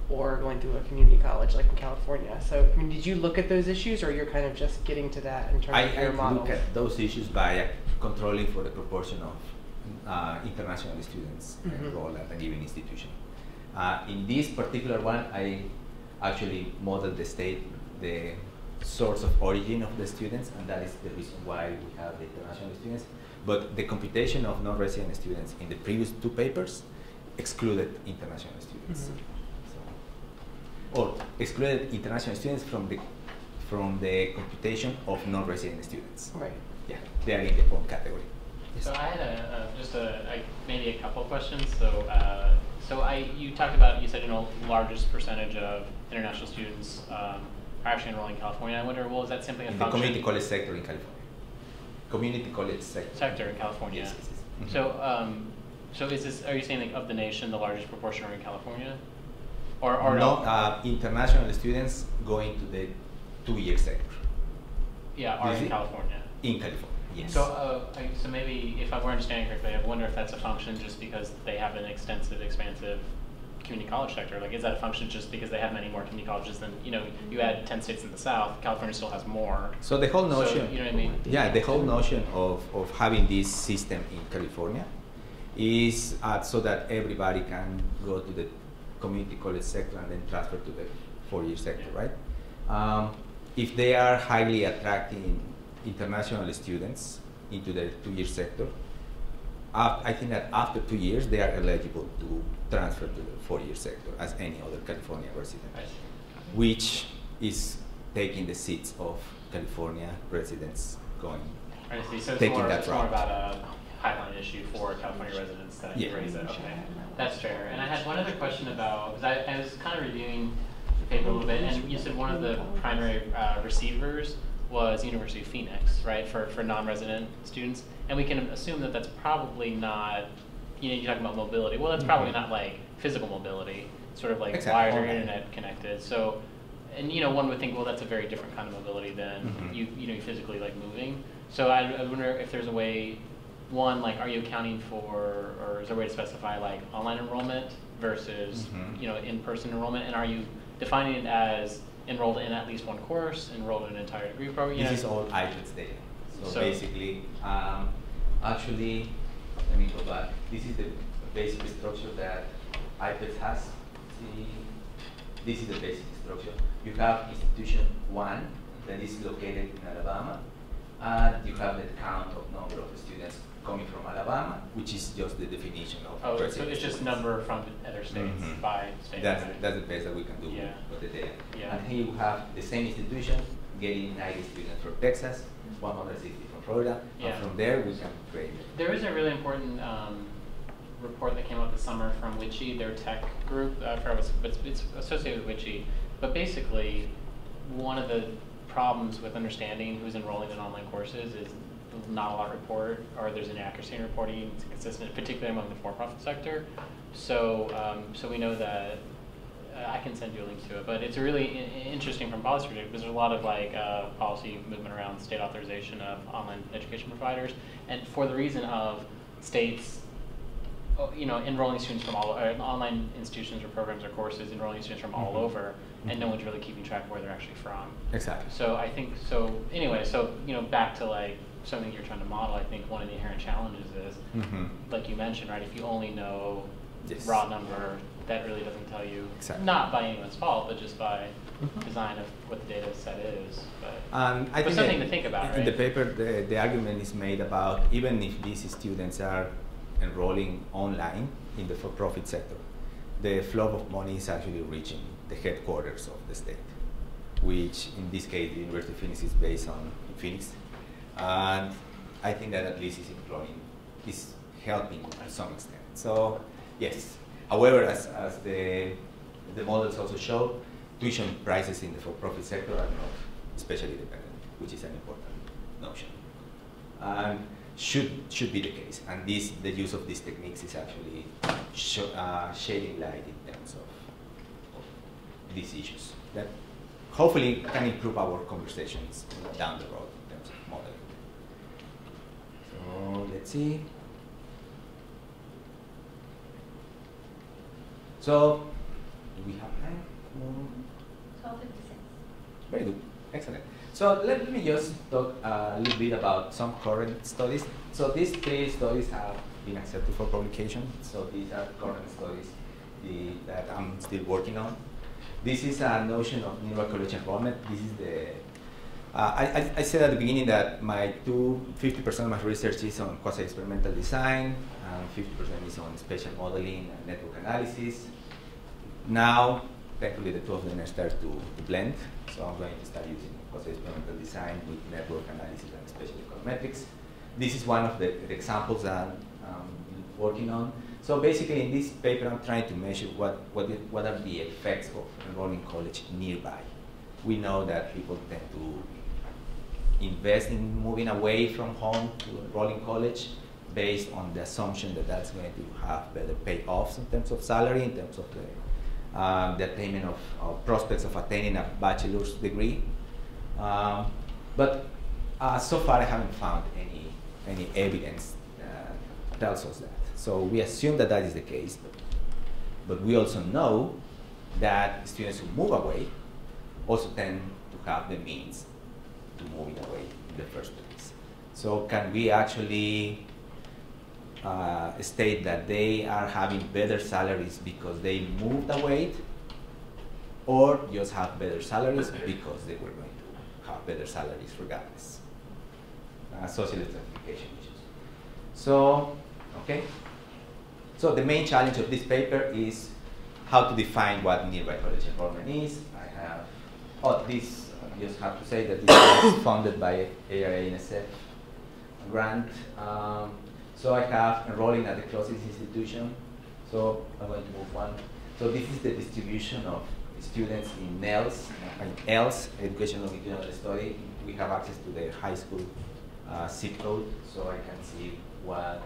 or going through a community college like in California. So, I mean, did you look at those issues, or you're kind of just getting to that in terms I, of your I model? look at those issues by uh, controlling for the proportion of uh, international students Mhm. enrolled at a given institution. Uh, in this particular one, I actually modeled the state, the source of origin of the students, and that is the reason why we have the international students. But the computation of non-resident students in the previous two papers excluded international students. Mhm. So, or excluded international students from the from the computation of non-resident students. Right. Yeah, they are in the own category. Yes. So I had a, uh, just a, I- maybe a couple questions. So, uh, so I, you talked about, you said, you know, largest percentage of international students um, are actually enrolling in California. I wonder, well, is that simply a in the community college sector in California. Community college sector. Sector in California. Yes, yes, yes. Mhm. So, um, so is this, are you saying like of the nation, the largest proportion are in California? Or, are no, uh, international students going to the two-year sector Yeah, are in it- California. in California. Yes. So, uh, so maybe if I were understanding correctly, I wonder if that's a function just because they have an extensive, expansive community college sector. Like, is that a function just because they have many more community colleges than you know? You add ten states in the South, California still has more. So the whole So, notion, you know what I mean? yeah, the whole notion of, of having this system in California is uh, so that everybody can go to the community college sector and then transfer to the four-year sector, Yeah. right? Um, if they are highly attracting international students into the two-year sector, uh, I think that after two years they are eligible to transfer to the four-year sector as any other California resident which is taking the seats of California residents going. I see. So it's Taking more, that it's more about a pipeline issue for California residents that you Yeah. raise it. Okay, that's fair. And I had one other question about because I, I was kind of reviewing the paper a little bit, and you said one of the primary uh, receivers was University of Phoenix, right, for for non-resident students, and we can assume that that's probably not. You know, you're talking about mobility. Well, that's probably Mhm. not like physical mobility, sort of like Exactly. wired or internet connected. So, and you know, one would think, well, that's a very different kind of mobility than Mhm. you you know physically like moving. So I, I wonder if there's a way, one like, are you accounting for, or is there a way to specify like online enrollment versus Mhm. you know in-person enrollment, and are you defining it as enrolled in at least one course, enrolled in an entire degree program? This is know? all IPEDS data. So, So- basically, um, actually, let me go back. This is the basic structure that IPEDS has. See, this is the basic structure. You have institution one that is located in Alabama, and you have the count of number of students coming from Alabama, which is just the definition of. Oh, so it's just number from other states Mhm. by state. That's, okay. that's the best that we can do with- Yeah. with the data. Yeah. And here you have the same institution getting 90 students from Texas, 160 from Florida, Yeah. and from there we can create it. There is a really important um, report that came out this summer from WICHE, their tech group. I forgot what's, but it's associated with WICHE. But basically, one of the problems with understanding who's enrolling in online courses is not a lot of report, or there's inaccuracy in reporting, it's consistent, particularly among the for-profit sector. So, um, so we know that uh, I can send you a link to it, but it's really interesting from policy perspective because there's a lot of like uh, policy movement around state authorization of online education providers, and for the reason of states, you know, enrolling students from all uh, online institutions or programs or courses, enrolling students from all Mhm. over, and no one's really keeping track of where they're actually from. Exactly. So I think so. Anyway, so you know, back to like something you're trying to model. I think one of the inherent challenges is, Mhm. like you mentioned, right? If you only know Yes. raw number, that really doesn't tell you. Exactly. Not by anyone's fault, but just by Mhm. design of what the data set is. But And I But think something that to think about, In the paper, the, the argument is made about even if these students are enrolling online in the for-profit sector, the flow of money is actually reaching the headquarters of the state, which in this case, the University of Phoenix is based on Phoenix, and I think that at least is employing, is helping to some extent. So yes, however, as, as the the models also show, tuition prices in the for-profit sector are not spatially dependent, which is an important notion. And should should be the case. And this the use of these techniques is actually sho uh, shedding light in terms of, of these issues that hopefully can improve our conversations down the road in terms of modeling. So let's see. So, do we have time? Very good, excellent. So let me just talk a little bit about some current studies. So these three studies have been accepted for publication. So these are current studies the, that I'm still working on. This is a notion of neural college enrollment. This is the uh, I, I, said at the beginning that my two, 50% of my research is on quasi-experimental design, and 50% is on spatial modeling and network analysis. Now, thankfully, the two of them start to, to blend, so I'm going to start using quasi-experimental design with network analysis and spatial econometrics. This is one of the, the examples that I'm working on. So basically, in this paper, I'm trying to measure what, what, what are the effects of enrolling college nearby. We know that people tend to invest in moving away from home to enroll in college based on the assumption that that's going to have better payoffs in terms of salary, in terms of the, um, the attainment of, of prospects of attaining a bachelor's degree. Um, but uh, so far I haven't found any, any evidence that tells us that. So we assume that that is the case, but, but we also know that students who move away also tend to have the means to moving away in the first place. So can we actually uh, state that they are having better salaries because they moved away, or just have better salaries because they were going better salaries regardless? Uh, social stratification issues. So, okay. So the main challenge of this paper is how to define what nearby college enrollment is. I have, oh, this, I just have to say that this was funded by AERA NSF grant. Um, so I have enrolling at the closest institution. So I'm going to move on. So this is the distribution of students in NELS, in ELS, Educational Longitudinal Study. We have access to the high school uh, zip code, so I can see what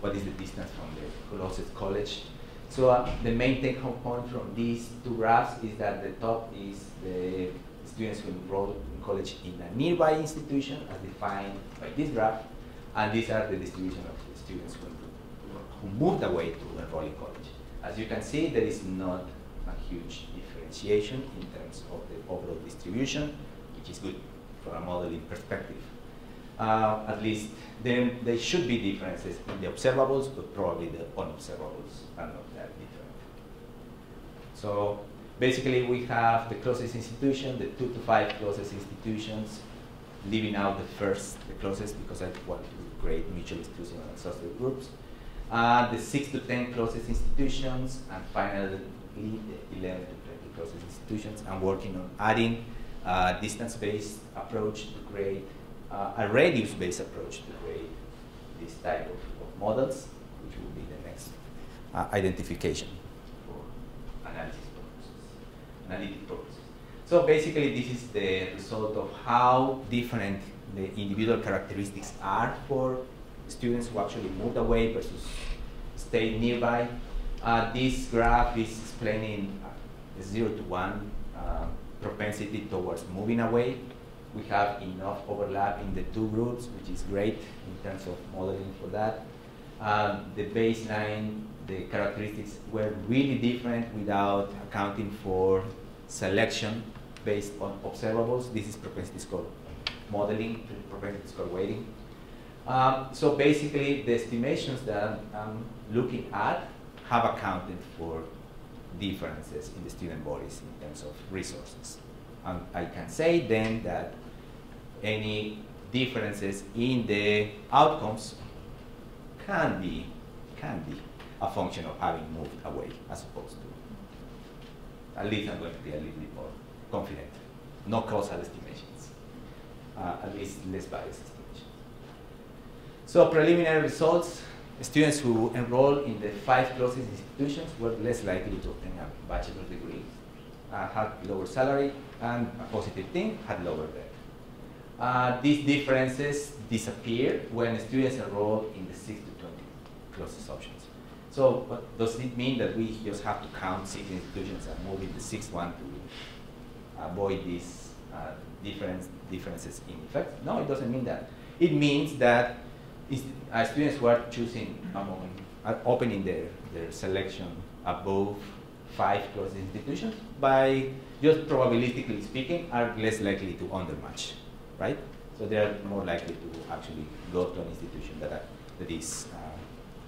what is the distance from the closest college. So uh, the main take home point from these two graphs is that the top is the students who enroll in college in a nearby institution as defined by this graph, and these are the distribution of the students who, who moved away to enroll in college. As you can see, there is not a huge differentiation in terms of the overall distribution, which is good from a modeling perspective. Uh, at least then there should be differences in the observables, but probably the unobservables are not that different. So basically we have the closest institution, the two to five closest institutions, leaving out the first, the closest, because I want to create mutually exclusive and exhaustive groups. Uh, the six to 10 closest institutions, and finally the 11 to 20 closest institutions. I'm working on adding a distance-based approach to create uh, a radius-based approach to create this type of, of, models, which will be the next uh, identification for analysis purposes, analytic purposes. So basically, this is the result of how different the individual characteristics are for students who actually moved away versus stayed nearby. Uh, this graph is explaining zero to one uh, propensity towards moving away. We have enough overlap in the two groups, which is great in terms of modeling for that. Um, the baseline, the characteristics were really different without accounting for selection based on observables. This is propensity score modeling, propensity score weighting. Um, so basically, the estimations that I'm, I'm looking at have accounted for differences in the student bodies in terms of resources. And I can say then that any differences in the outcomes can be, can be a function of having moved away as opposed to, at least I'm going to be a little bit more confident. No causal estimations, uh, at least less biased estimations. So preliminary results, students who enroll in the five closest institutions were less likely to obtain a bachelor's degree, uh, had lower salary, and a positive thing, had lower debt. Uh, these differences disappear when students enroll in the 6 to 20 closest options. So does it mean that we just have to count six institutions and move in the sixth one to avoid these uh, difference, differences in effect? No, it doesn't mean that. It means that students who are choosing among, opening their, their selection above five closest institutions, by just probabilistically speaking, are less likely to undermatch, right? So they are more likely to actually go to an institution that, are, that is uh,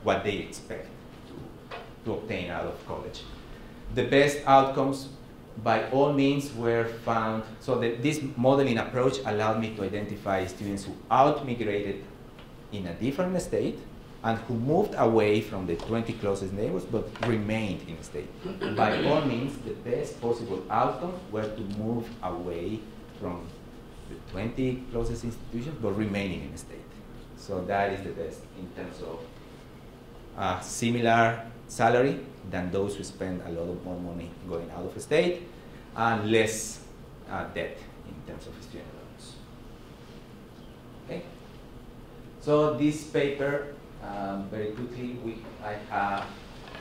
what they expect to, to obtain out of college. The best outcomes, by all means, were found. So this modeling approach allowed me to identify students who out-migrated in a different state and who moved away from the 20 closest neighbors but remained in the state. By all means, the best possible outcome were to move away from the 20 closest institutions but remaining in the state. So that is the best in terms of similar salary than those who spend a lot of more money going out of the state and less uh, debt in terms of student loans. Okay. So this paper, um, very quickly, we, I have,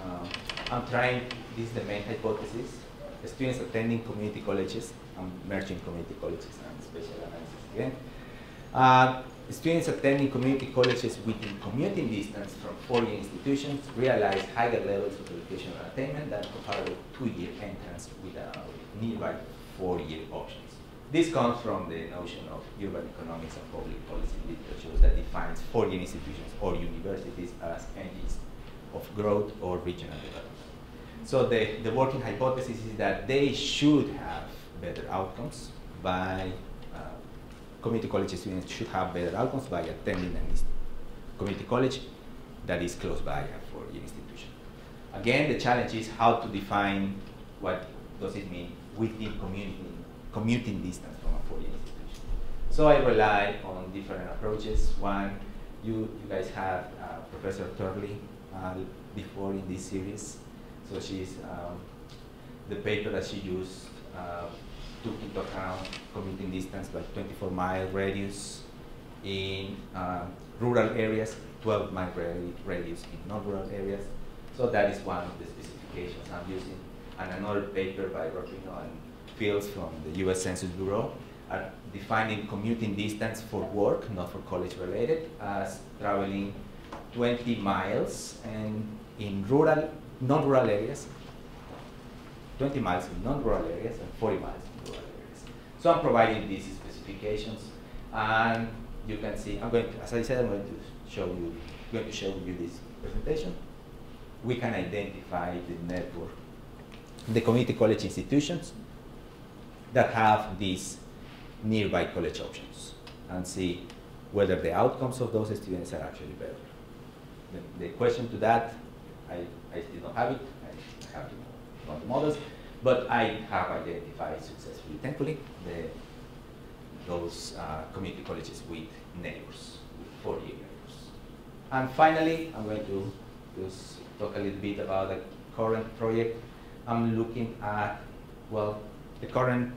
um, I'm trying, this is the main hypothesis, the students attending community colleges, I'm merging community colleges and spatial analysis again. Uh, students attending community colleges within commuting distance from four-year institutions realize higher levels of educational attainment than comparable two-year entrance with a nearby four-year options. This comes from the notion of urban economics and public policy literature that defines foreign institutions or universities as engines of growth or regional development. So the, the working hypothesis is that they should have better outcomes by, uh, community college students should have better outcomes by attending a community college that is close by a foreign institution. Again, the challenge is how to define what does it mean within community commuting distance from a foreign institution. So I rely on different approaches. One, you, you guys have uh, Professor Turley uh, before in this series. So she's, um, the paper that she used uh, took into account commuting distance by 24 mile radius in uh, rural areas, 12 mile radius in non-rural areas. So that is one of the specifications I'm using. And another paper by Rapino and Fields from the US Census Bureau are defining commuting distance for work, not for college related, as traveling 20 miles and in rural, non-rural areas, 20 miles in non-rural areas and 40 miles in rural areas. So I'm providing these specifications and you can see, I'm going to, as I said, I'm going to show you, going to show you this presentation. We can identify the network, the community college institutions that have these nearby college options and see whether the outcomes of those students are actually better. The, the question to that, I, I still don't have it. I have to the models, but I have identified successfully, thankfully, the, those uh, community colleges with neighbors, with four-year neighbors. And finally, I'm going to just talk a little bit about the current project. I'm looking at, well, the current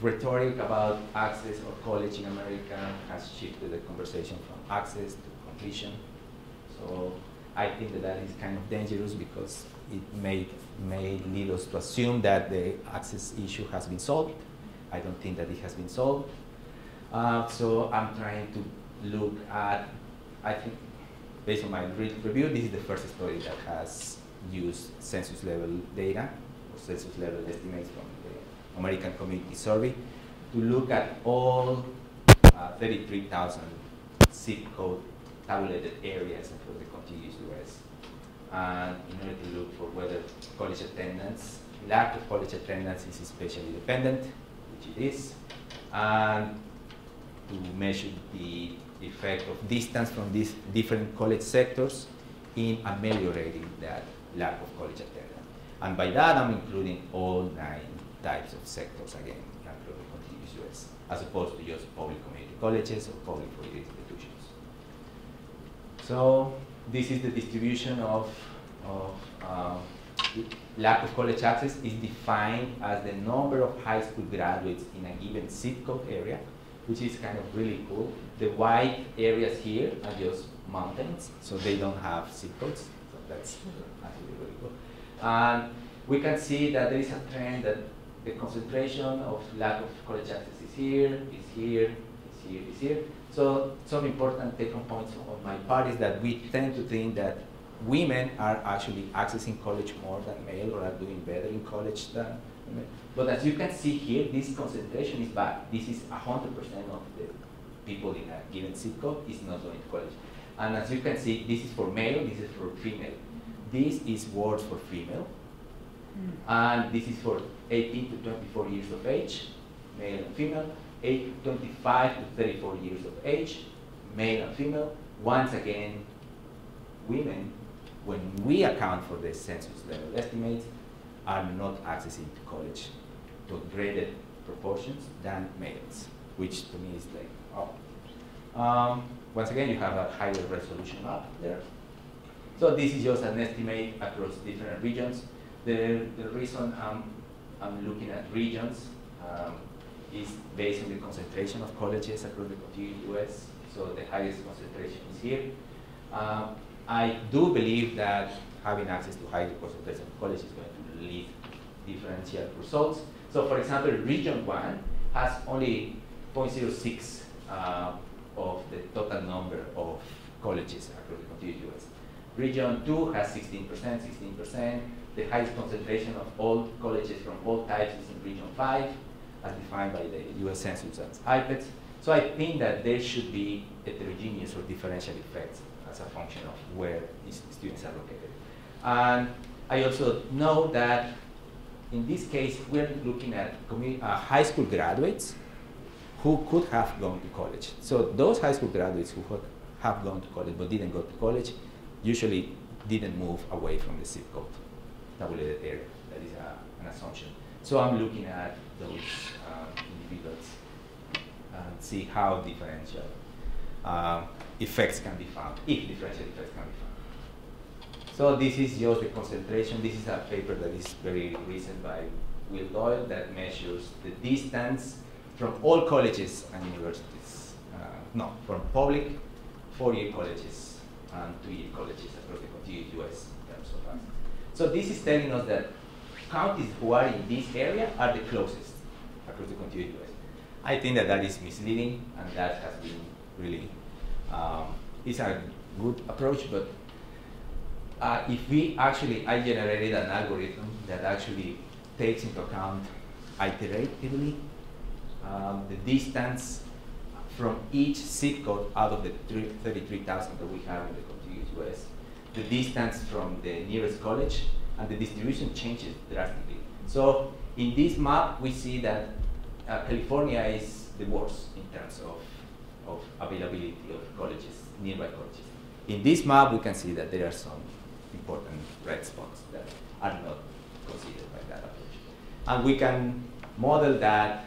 rhetoric about access or college in America has shifted the conversation from access to completion. So I think that that is kind of dangerous because it may, may lead us to assume that the access issue has been solved. I don't think that it has been solved. Uh, so I'm trying to look at, I think, based on my re review, this is the first study that has used census level data, or census level estimates from American Community Survey, to look at all uh, 33,000 zip code tabulated areas across the contiguous US. And in order to look for whether college attendance, lack of college attendance is spatially dependent, which it is, and to measure the effect of distance from these different college sectors in ameliorating that lack of college attendance. And by that, I'm including all nine types of sectors again across the contiguous US, as opposed to just public community colleges or public institutions. So this is the distribution of, of um, lack of college access is defined as the number of high school graduates in a given zip code area, which is kind of really cool. The white areas here are just mountains, so they don't have zip codes. So that's actually really cool. And we can see that there is a trend that the concentration of lack of college access is here, is here, is here, is here. So some important take-home points on my part is that we tend to think that women are actually accessing college more than male or are doing better in college than men. But as you can see here, this concentration is bad. This is 100% of the people in a given zip code is not going to college. And as you can see, this is for male, this is for female. This is worse for female. And this is for 18 to 24 years of age, male and female. 8, 25 to 34 years of age, male and female. Once again, women, when we account for the census level estimates, are not accessing college to greater proportions than males, which to me is like, oh. Um, once again, you have a higher resolution map there. So this is just an estimate across different regions. The, the reason I'm, I'm looking at regions um, is based on the concentration of colleges across the contiguous US. So the highest concentration is here. Um, I do believe that having access to higher concentration of colleges is going to lead differential results. So for example, region one has only 0.06 uh, of the total number of colleges across the contiguous US. Region two has 16%, 16%. The highest concentration of all colleges from all types is in region five, as defined by the US Census and IPEDS. So I think that there should be heterogeneous or differential effects as a function of where these students are located. And I also know that in this case, we're looking at uh, high school graduates who could have gone to college. So those high school graduates who have gone to college but didn't go to college usually didn't move away from the zip code tabulated area. That is a, an assumption. So I'm looking at those uh, individuals and see how differential uh, effects can be found, if differential effects can be found. So this is just the concentration. This is a paper that is very recent by Will Doyle that measures the distance from all colleges and universities. Uh, no, from public four-year colleges and two-year colleges across the U.S. in terms of access. So this is telling us that counties who are in this area are the closest across the contiguous U.S. I think that that is misleading, and that has been really, um, it's a good approach, but uh, if we actually, I generated an algorithm that actually takes into account iteratively um, the distance from each zip code out of the 33,000 that we have in the contiguous US, the distance from the nearest college, and the distribution changes drastically. So in this map, we see that uh, California is the worst in terms of, of availability of colleges, nearby colleges. In this map, we can see that there are some important red spots that are not considered by that approach. And we can model that,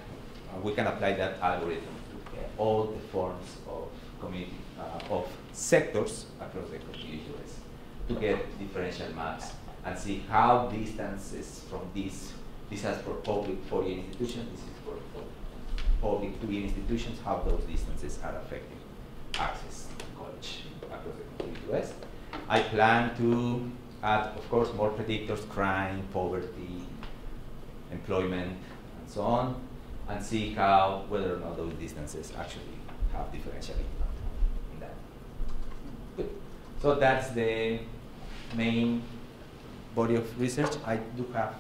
uh, we can apply that algorithm to uh, all the forms of community, uh, of sectors across the US to get differential maps and see how distances from this, this is for public foreign institutions, this is for, public to institutions, how those distances are affecting access to college across the US. I plan to add, of course, more predictors, crime, poverty, employment, and so on, and see how, whether or not those distances actually have differential impact. So that's the main body of research. I do have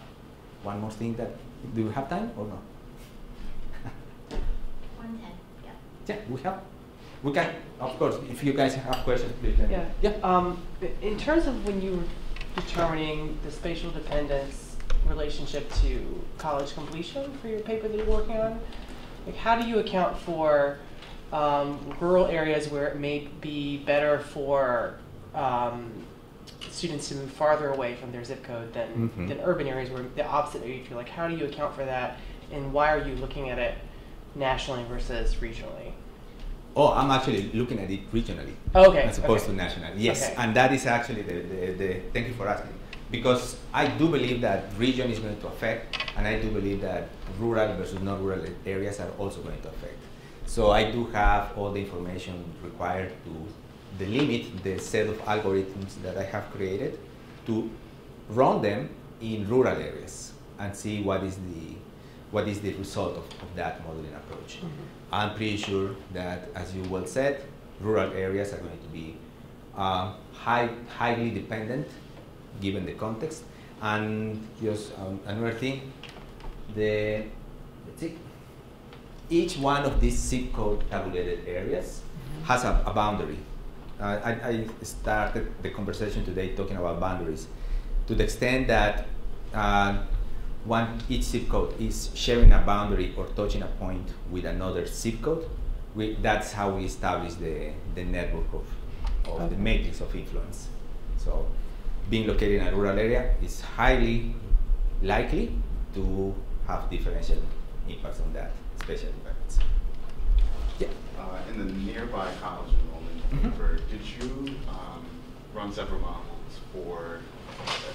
one more thing that, do you have time or no? One ten, yeah. Yeah, we have. We can, of course, if you guys have questions, please let me Yeah. Yeah. Um, in terms of when you were determining the spatial dependence relationship to college completion for your paper that you're working on, like how do you account for um, rural areas where it may be better for um, students to move farther away from their zip code than, Mhm. than urban areas where the opposite you feel like how do you account for that and why are you looking at it nationally versus regionally? Oh, I'm actually looking at it regionally. Okay, As opposed okay. to nationally. Yes, Okay. and that is actually the, the, the, thank you for asking. Because I do believe that region is going to affect, and I do believe that rural versus non-rural areas are also going to affect. So I do have all the information required to delimit the set of algorithms that I have created to run them in rural areas and see what is the what is the result of, of that modeling approach. I'm pretty sure that, as you well said, rural areas are going to be uh, high, highly dependent given the context. And just um, another thing, the let's see, each one of these zip code tabulated areas has a, a boundary. Uh, I, I started the conversation today talking about boundaries to the extent that uh, one each zip code is sharing a boundary or touching a point with another zip code. We, that's how we establish the, the network of, of the matrix of influence. So being located in a rural area is highly likely to have differential impacts on that, spatial impacts. Yeah. Uh, in the nearby college did you um, run separate models for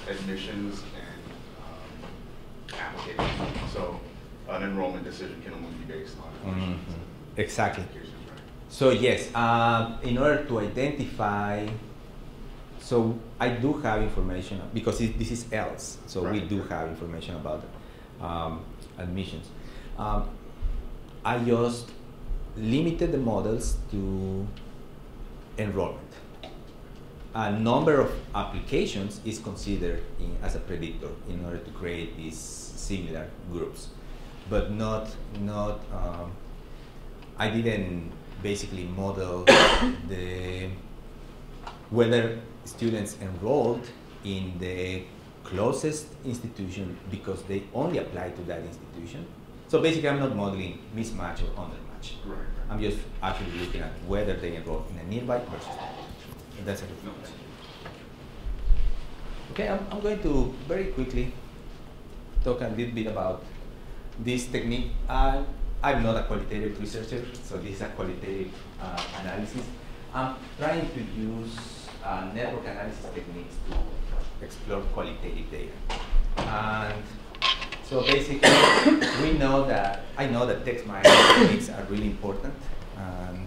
admissions and um, applications? So an enrollment decision can only be based on Mhm. admissions. Exactly. Right? So yes, um, in order to identify, so I do have information because it, this is else. So we do have information about um, admissions. Um, I just limited the models to enrollment. A number of applications is considered in, as a predictor in order to create these similar groups, but not not. Um, I didn't basically model the whether students enrolled in the closest institution because they only apply to that institution. So basically, I'm not modeling mismatch or undermatch. Right. I'm just actually looking at whether they enroll in a nearby versus that's it. No. Okay, I'm, I'm going to very quickly talk a little bit about this technique. Uh, I'm not a qualitative researcher, so this is a qualitative uh, analysis. I'm trying to use uh, network analysis techniques to explore qualitative data. And so basically, we know that, I know that text mining techniques are really important and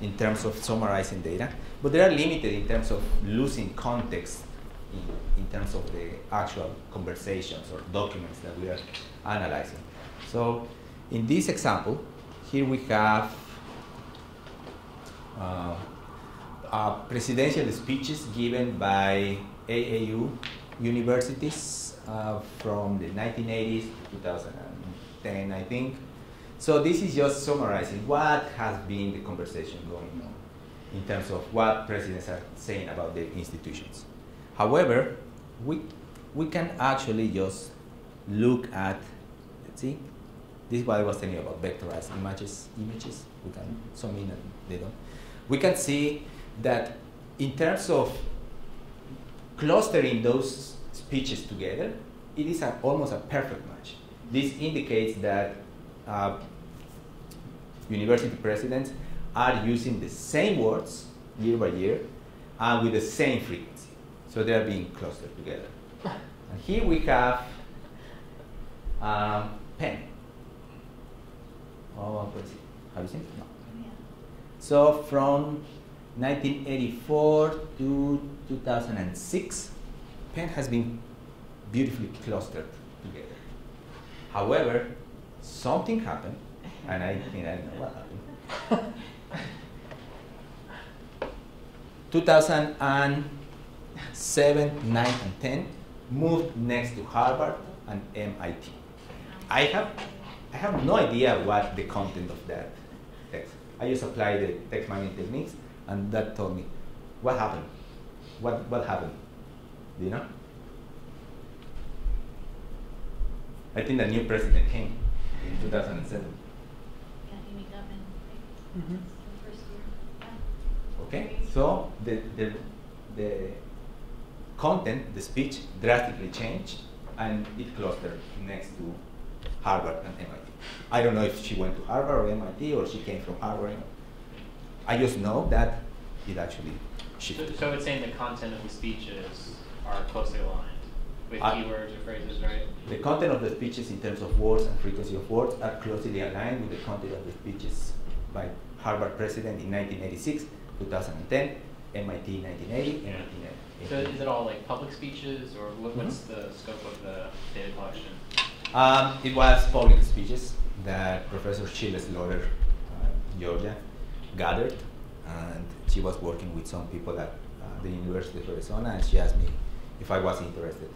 in terms of summarizing data, but they are limited in terms of losing context in, in terms of the actual conversations or documents that we are analyzing. So in this example, here we have uh, uh, presidential speeches given by AAU universities from the 1980s to 2010, I think. So this is just summarizing what has been the conversation going on in terms of what presidents are saying about the institutions. However, we, we can actually just look at, let's see, this is what I was telling you about vectorized images, images. We can zoom in and they don't. We can see that in terms of clustering those speeches together, it is a, almost a perfect match. This indicates that uh, university presidents are using the same words year by year and with the same frequency. So they are being clustered together. And here we have um, Penn. Oh, No, but see- have you seen it? No. So from 1984 to 2006, Penn has been beautifully clustered together. However, something happened, and I think I know what happened. 2007, 9, and 10 moved next to Harvard and MIT. I have, I have no idea what the content of that text. I just applied the text mining techniques, and that told me what happened. What what happened? Do you know? I think the new president came in 2007. Kathy McGovern, right? Mhm. The first year. Yeah. Okay, so the, the, the content, the speech drastically changed and it clustered next to Harvard and MIT. I don't know if she went to Harvard or MIT or she came from Harvard. I just know that it actually So, shifted. so it's saying the content of the speeches are closely aligned with Uh, keywords or phrases, right? The content of the speeches in terms of words and frequency of words are closely aligned with the content of the speeches by Harvard president in 1986, 2010, MIT 1980, and Yeah. 1980. So is it all like public speeches, or what, what's Mhm. the scope of the data collection? Um, it was public speeches that Professor Sheila Slaughter, uh, Georgia, gathered, and she was working with some people at uh, the University of Arizona, and she asked me if I was interested.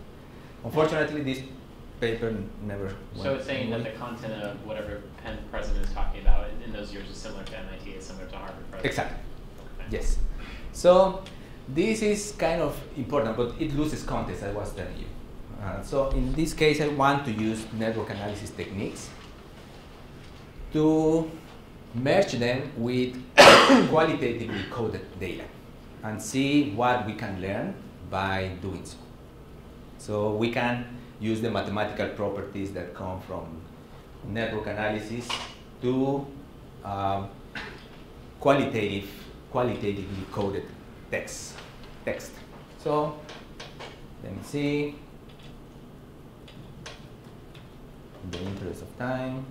Unfortunately, this paper never. So it's saying that the content of whatever Penn president is talking about in, in those years is similar to MIT, is similar to Harvard president. Exactly. Okay. Yes. So this is kind of important, but it loses context, I was telling you. Uh, so in this case, I want to use network analysis techniques to merge them with qualitatively coded data and see what we can learn by doing so. So we can use the mathematical properties that come from network analysis to um, qualitative, qualitatively coded text. Text. So let me see. In the interest of time.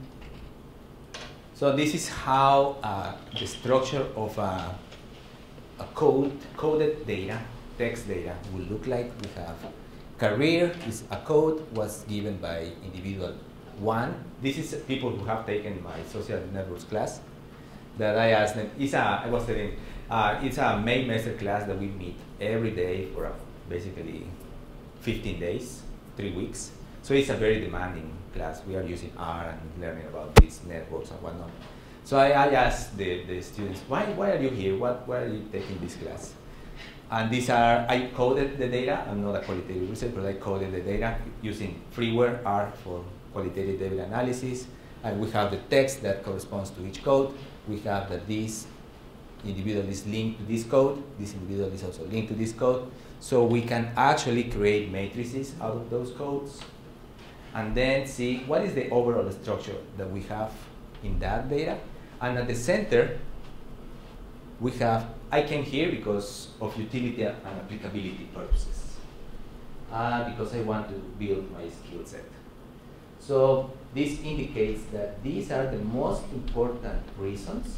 So this is how uh, the structure of a, a code, coded data, text data will look like. We have career is a code was given by individual one. This is people who have taken my social networks class that I asked them. It's a, I was telling, uh, it's a Maymester class that we meet every day for uh, basically 15 days, three weeks. So it's a very demanding class. We are using R and learning about these networks and whatnot. So I, I asked the, the students, why, why are you here? What, why are you taking this class? And these are, I coded the data. I'm not a qualitative researcher, but I coded the data using freeware, R for qualitative data analysis. And we have the text that corresponds to each code. We have that this individual is linked to this code. This individual is also linked to this code. So we can actually create matrices out of those codes and then see what is the overall structure that we have in that data. And at the center, we have, I came here because of utility and applicability purposes, uh, because I want to build my skill set. So this indicates that these are the most important reasons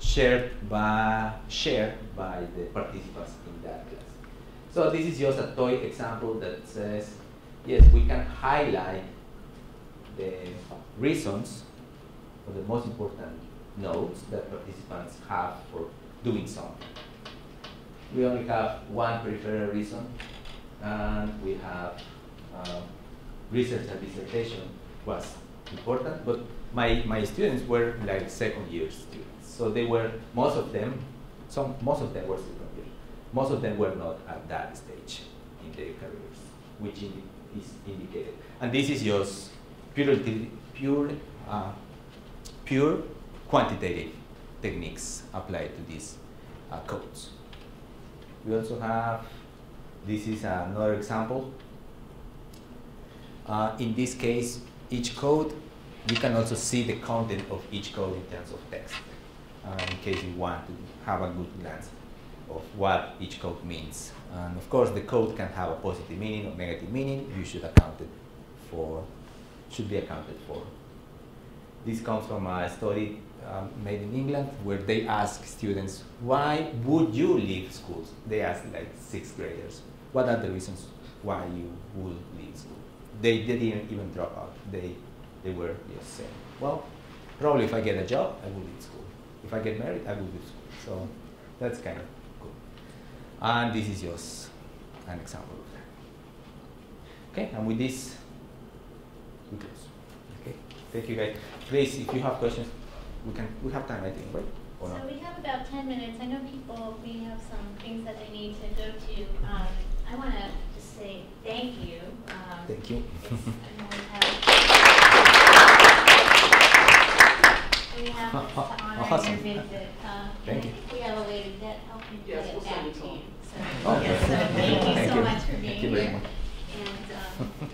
shared by, shared by the participants in that class. So this is just a toy example that says, yes, we can highlight the reasons or the most important notes that participants have for doing something. We only have one peripheral reason, and we have uh, research and dissertation was important, but my, my students were like second year students. So they were, most of them, some, most of them were second year. Most of them were not at that stage in their careers, which indi is indicated. And this is just pure, pure, uh, pure quantitative techniques applied to these uh, codes. We also have, this is another example. Uh, in this case, each code, you can also see the content of each code in terms of text, uh, in case you want to have a good glance of what each code means. And of course, the code can have a positive meaning or negative meaning. You should account it for, should be accounted for. This comes from a study um, made in England where they ask students, why would you leave schools? They ask like sixth graders, what are the reasons why you would leave school? They, they didn't even drop out. They, they were just saying, well, probably if I get a job, I will leave school. If I get married, I will leave school. So that's kind of cool. And this is just an example of that. Okay, and with this, we close. Okay, thank you guys. Please, if you have questions, we can we have time, I think, right? Or So not? we have about ten minutes. I know people, we have some things that they need to go to. Um, I want to just say thank you. Um, Thank you. it's- I know we have, we have to honor awesome. visit. uh, Thank you. We have a way to get, help you Yes, get we'll back to to you. So, Oh, yes, so thank you Thank so you. much for Thank being you very here. much. And, um,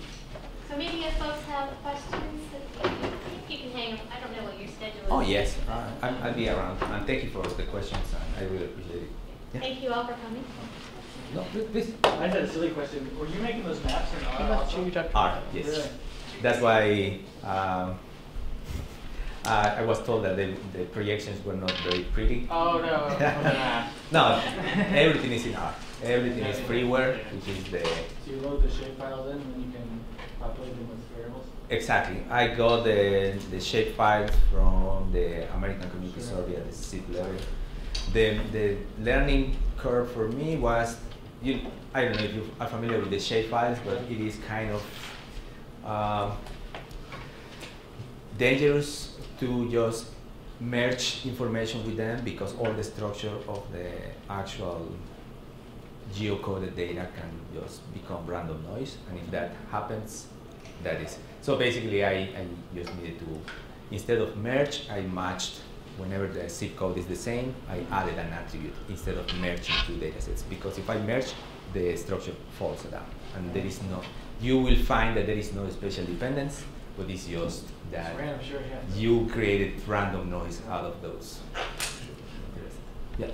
so maybe if folks have questions, that you you can hang, I don't know what your schedule. Oh yes, uh, I'll, I'll be around. And thank you for the questions. I really appreciate it. Yeah. Thank you all for coming. No, please, please. I had a silly question. Were you making those maps in R Not also? you, Dr. Art, yes. Really? That's why um, uh, I was told that the, the projections were not very pretty. Oh, no. No, everything is in R. Everything is freeware, which is the So you load the shape files in and then you can populate them with variables? Exactly. I got the the shape files from the American Community. Survey at the seed level. The the learning curve for me was you. I don't know if you are familiar with the shape files, but it is kind of um, dangerous to just merge information with them because all the structure of the actual geocoded data can just become random noise and if that happens that is so basically I, I just needed to instead of merge I matched whenever the zip code is the same I added an attribute instead of merging two datasets because if I merge the structure falls down and there is no you will find that there is no spatial dependence but it's just that It's random, sure, yeah. you created random noise out of those. Yeah,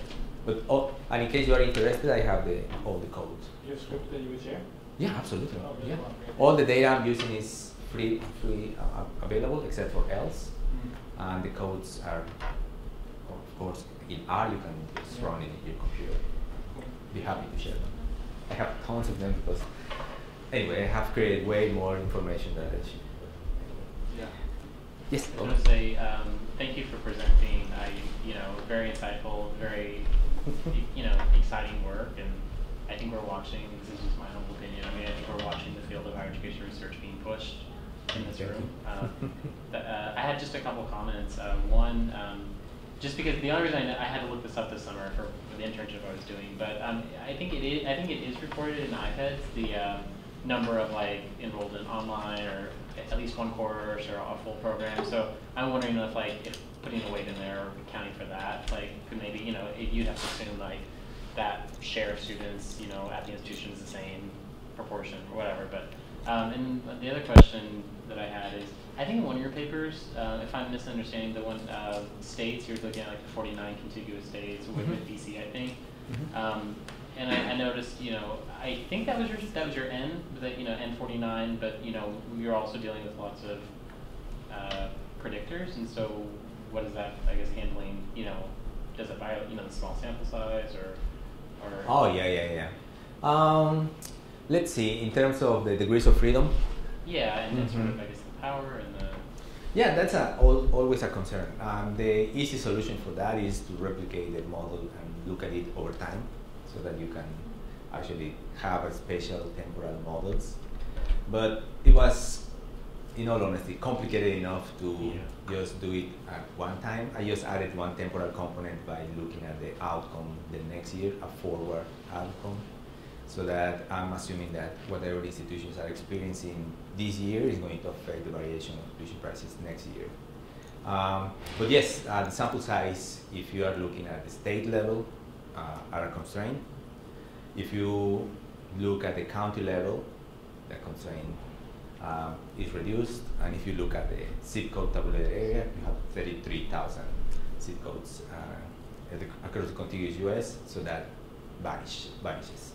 but oh, and in case you are interested, I have the all the codes. You have script that you would share? Yeah, absolutely. Oh? Yeah, all the data I'm using is free, free uh, available except for else, Mm. and the codes are, of course, in R. You can just Yeah. run in your computer. Be happy to share them. I have tons of them because anyway, I have created way more information than I should. Yeah. Yes. I want to say um, thank you for presenting. I, you know, very insightful, very, you know, exciting work, and I think we're watching. This is just my humble opinion. I mean, I think we're watching the field of higher education research being pushed in this room. you. Um, th- uh, I had just a couple comments. Uh, one, um, just because the only reason I, kn- I had to look this up this summer for, for the internship I was doing, but um, I think it is. I think it is reported in IPEDS the um, number of like enrolled in online or at least one course or a full program. So I'm wondering if like if putting a weight in there or accounting for that, like could maybe you know it, you'd have to assume like that share of students you know at the institution is the same proportion or whatever. But um, and the other question that I had is I think in one of your papers, uh, if I'm misunderstanding the one uh, states, you're looking at like the 49 contiguous states with, with Mhm. DC, I think. Mhm. Um, and I, I noticed, you know, I think that was your that was your N, that you know N49, but you know you're also dealing with lots of uh, predictors, and so what is that? I guess handling, you know, does it violate, you know, the small sample size or or Oh yeah, yeah, yeah. Um, let's see. In terms of the degrees of freedom, yeah, and then sort of Mhm. I guess the power and the yeah, that's a, al- always a concern. Um, the easy solution for that is to replicate the model and look at it over time, so that you can actually have a spatial temporal models. But it was, in all honesty, complicated enough to Yeah. just do it at one time. I just added one temporal component by looking at the outcome the next year, a forward outcome, so that I'm assuming that whatever institutions are experiencing this year is going to affect the variation of tuition prices next year. Um, but yes, uh, the sample size, if you are looking at the state level, uh, are a constraint. If you look at the county level, the constraint um, is reduced. And if you look at the zip code tabulated area, you have 33,000 zip codes uh, across the contiguous US, so that vanish, vanishes.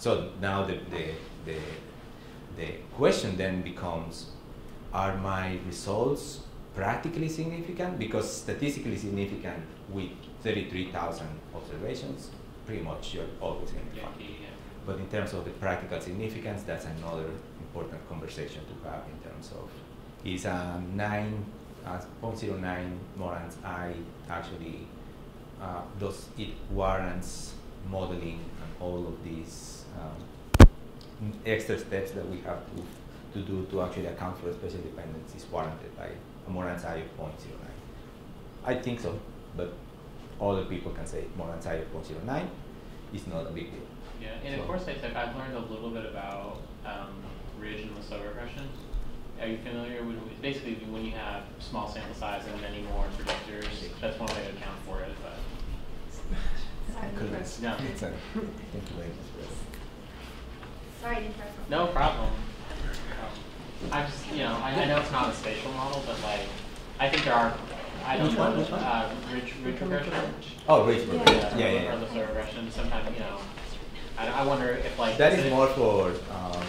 So now the, the, the, the question then becomes, are my results practically significant because statistically significant with 33,000 observations, pretty much you're always going to find. But in terms of the practical significance, that's another important conversation to have in terms of is a 9, uh, 0.09 Moran's I actually uh, does it warrants modeling and all of these um, extra steps that we have to, to do to actually account for spatial dependence is warranted by a Moran's I of 0.09. I think so, but other people can say Moran's I of 0.09 is not a big deal. Yeah, and So- of course, I took, I've learned a little bit about um, ridge and Lasso regression. Are you familiar with, basically when you have small sample size and many more predictors, that's one way to account for it, but. Goodness. No. It's a- Thank you very much. Chris. Sorry to interrupt. No problem. Um, I just, you know, I, I know it's not a spatial model, but like, I think there are, I don't Which one, know, which uh, ridge, ridge regression. Oh, Rich, yeah, yeah, yeah. Or yeah. Lasso regression, sometimes, you know, I, I wonder if like. That is is more for um,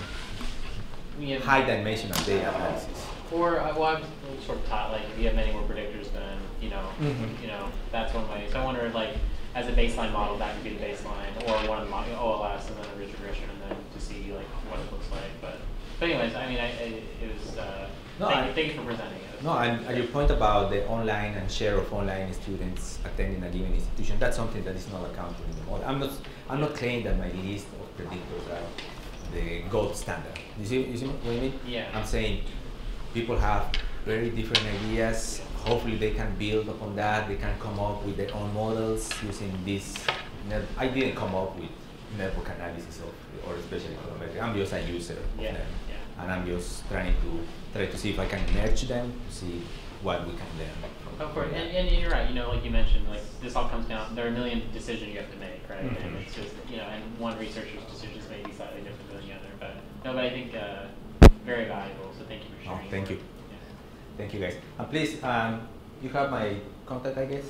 we have- high dimensional data analysis. Or, uh, well, I'm sort of taught, like, if you have many more predictors, then, you know, Mhm. you know, that's one way. So I wonder, like, as a baseline model, that could be the baseline, or one of the OLS and then a ridge regression, and then to see, like, what it looks like. But, but anyways, I mean, I, I it was, uh, No, thank, I- you, thank you for presenting it. No, and, and your point about the online and share of online students attending a given institution, that's something that is not accounted in the model. I'm not, I'm not claiming that my list of predictors are the gold standard. You see, you see what I mean? Yeah. I'm saying people have very different ideas. Hopefully they can build upon that. They can come up with their own models using this. I didn't come up with network analysis of, or especially econometric. I'm just a user. of them. yeah. And I'm just trying to try to see if I can merge them to see what we can learn from. Of course, and, and you're right. You know, like you mentioned, like this all comes down. There are a million decisions you have to make, right? And Mhm. it's just you know, and one researcher's decisions may be slightly different than the other. But no, but I think uh, very valuable. So thank you for Oh, sharing. your thank you. Yeah. Thank you guys. And please, um, you have my contact, I guess.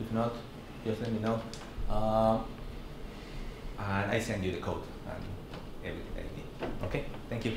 If not, just let me know. Um, and I send you the code Okay, thank you.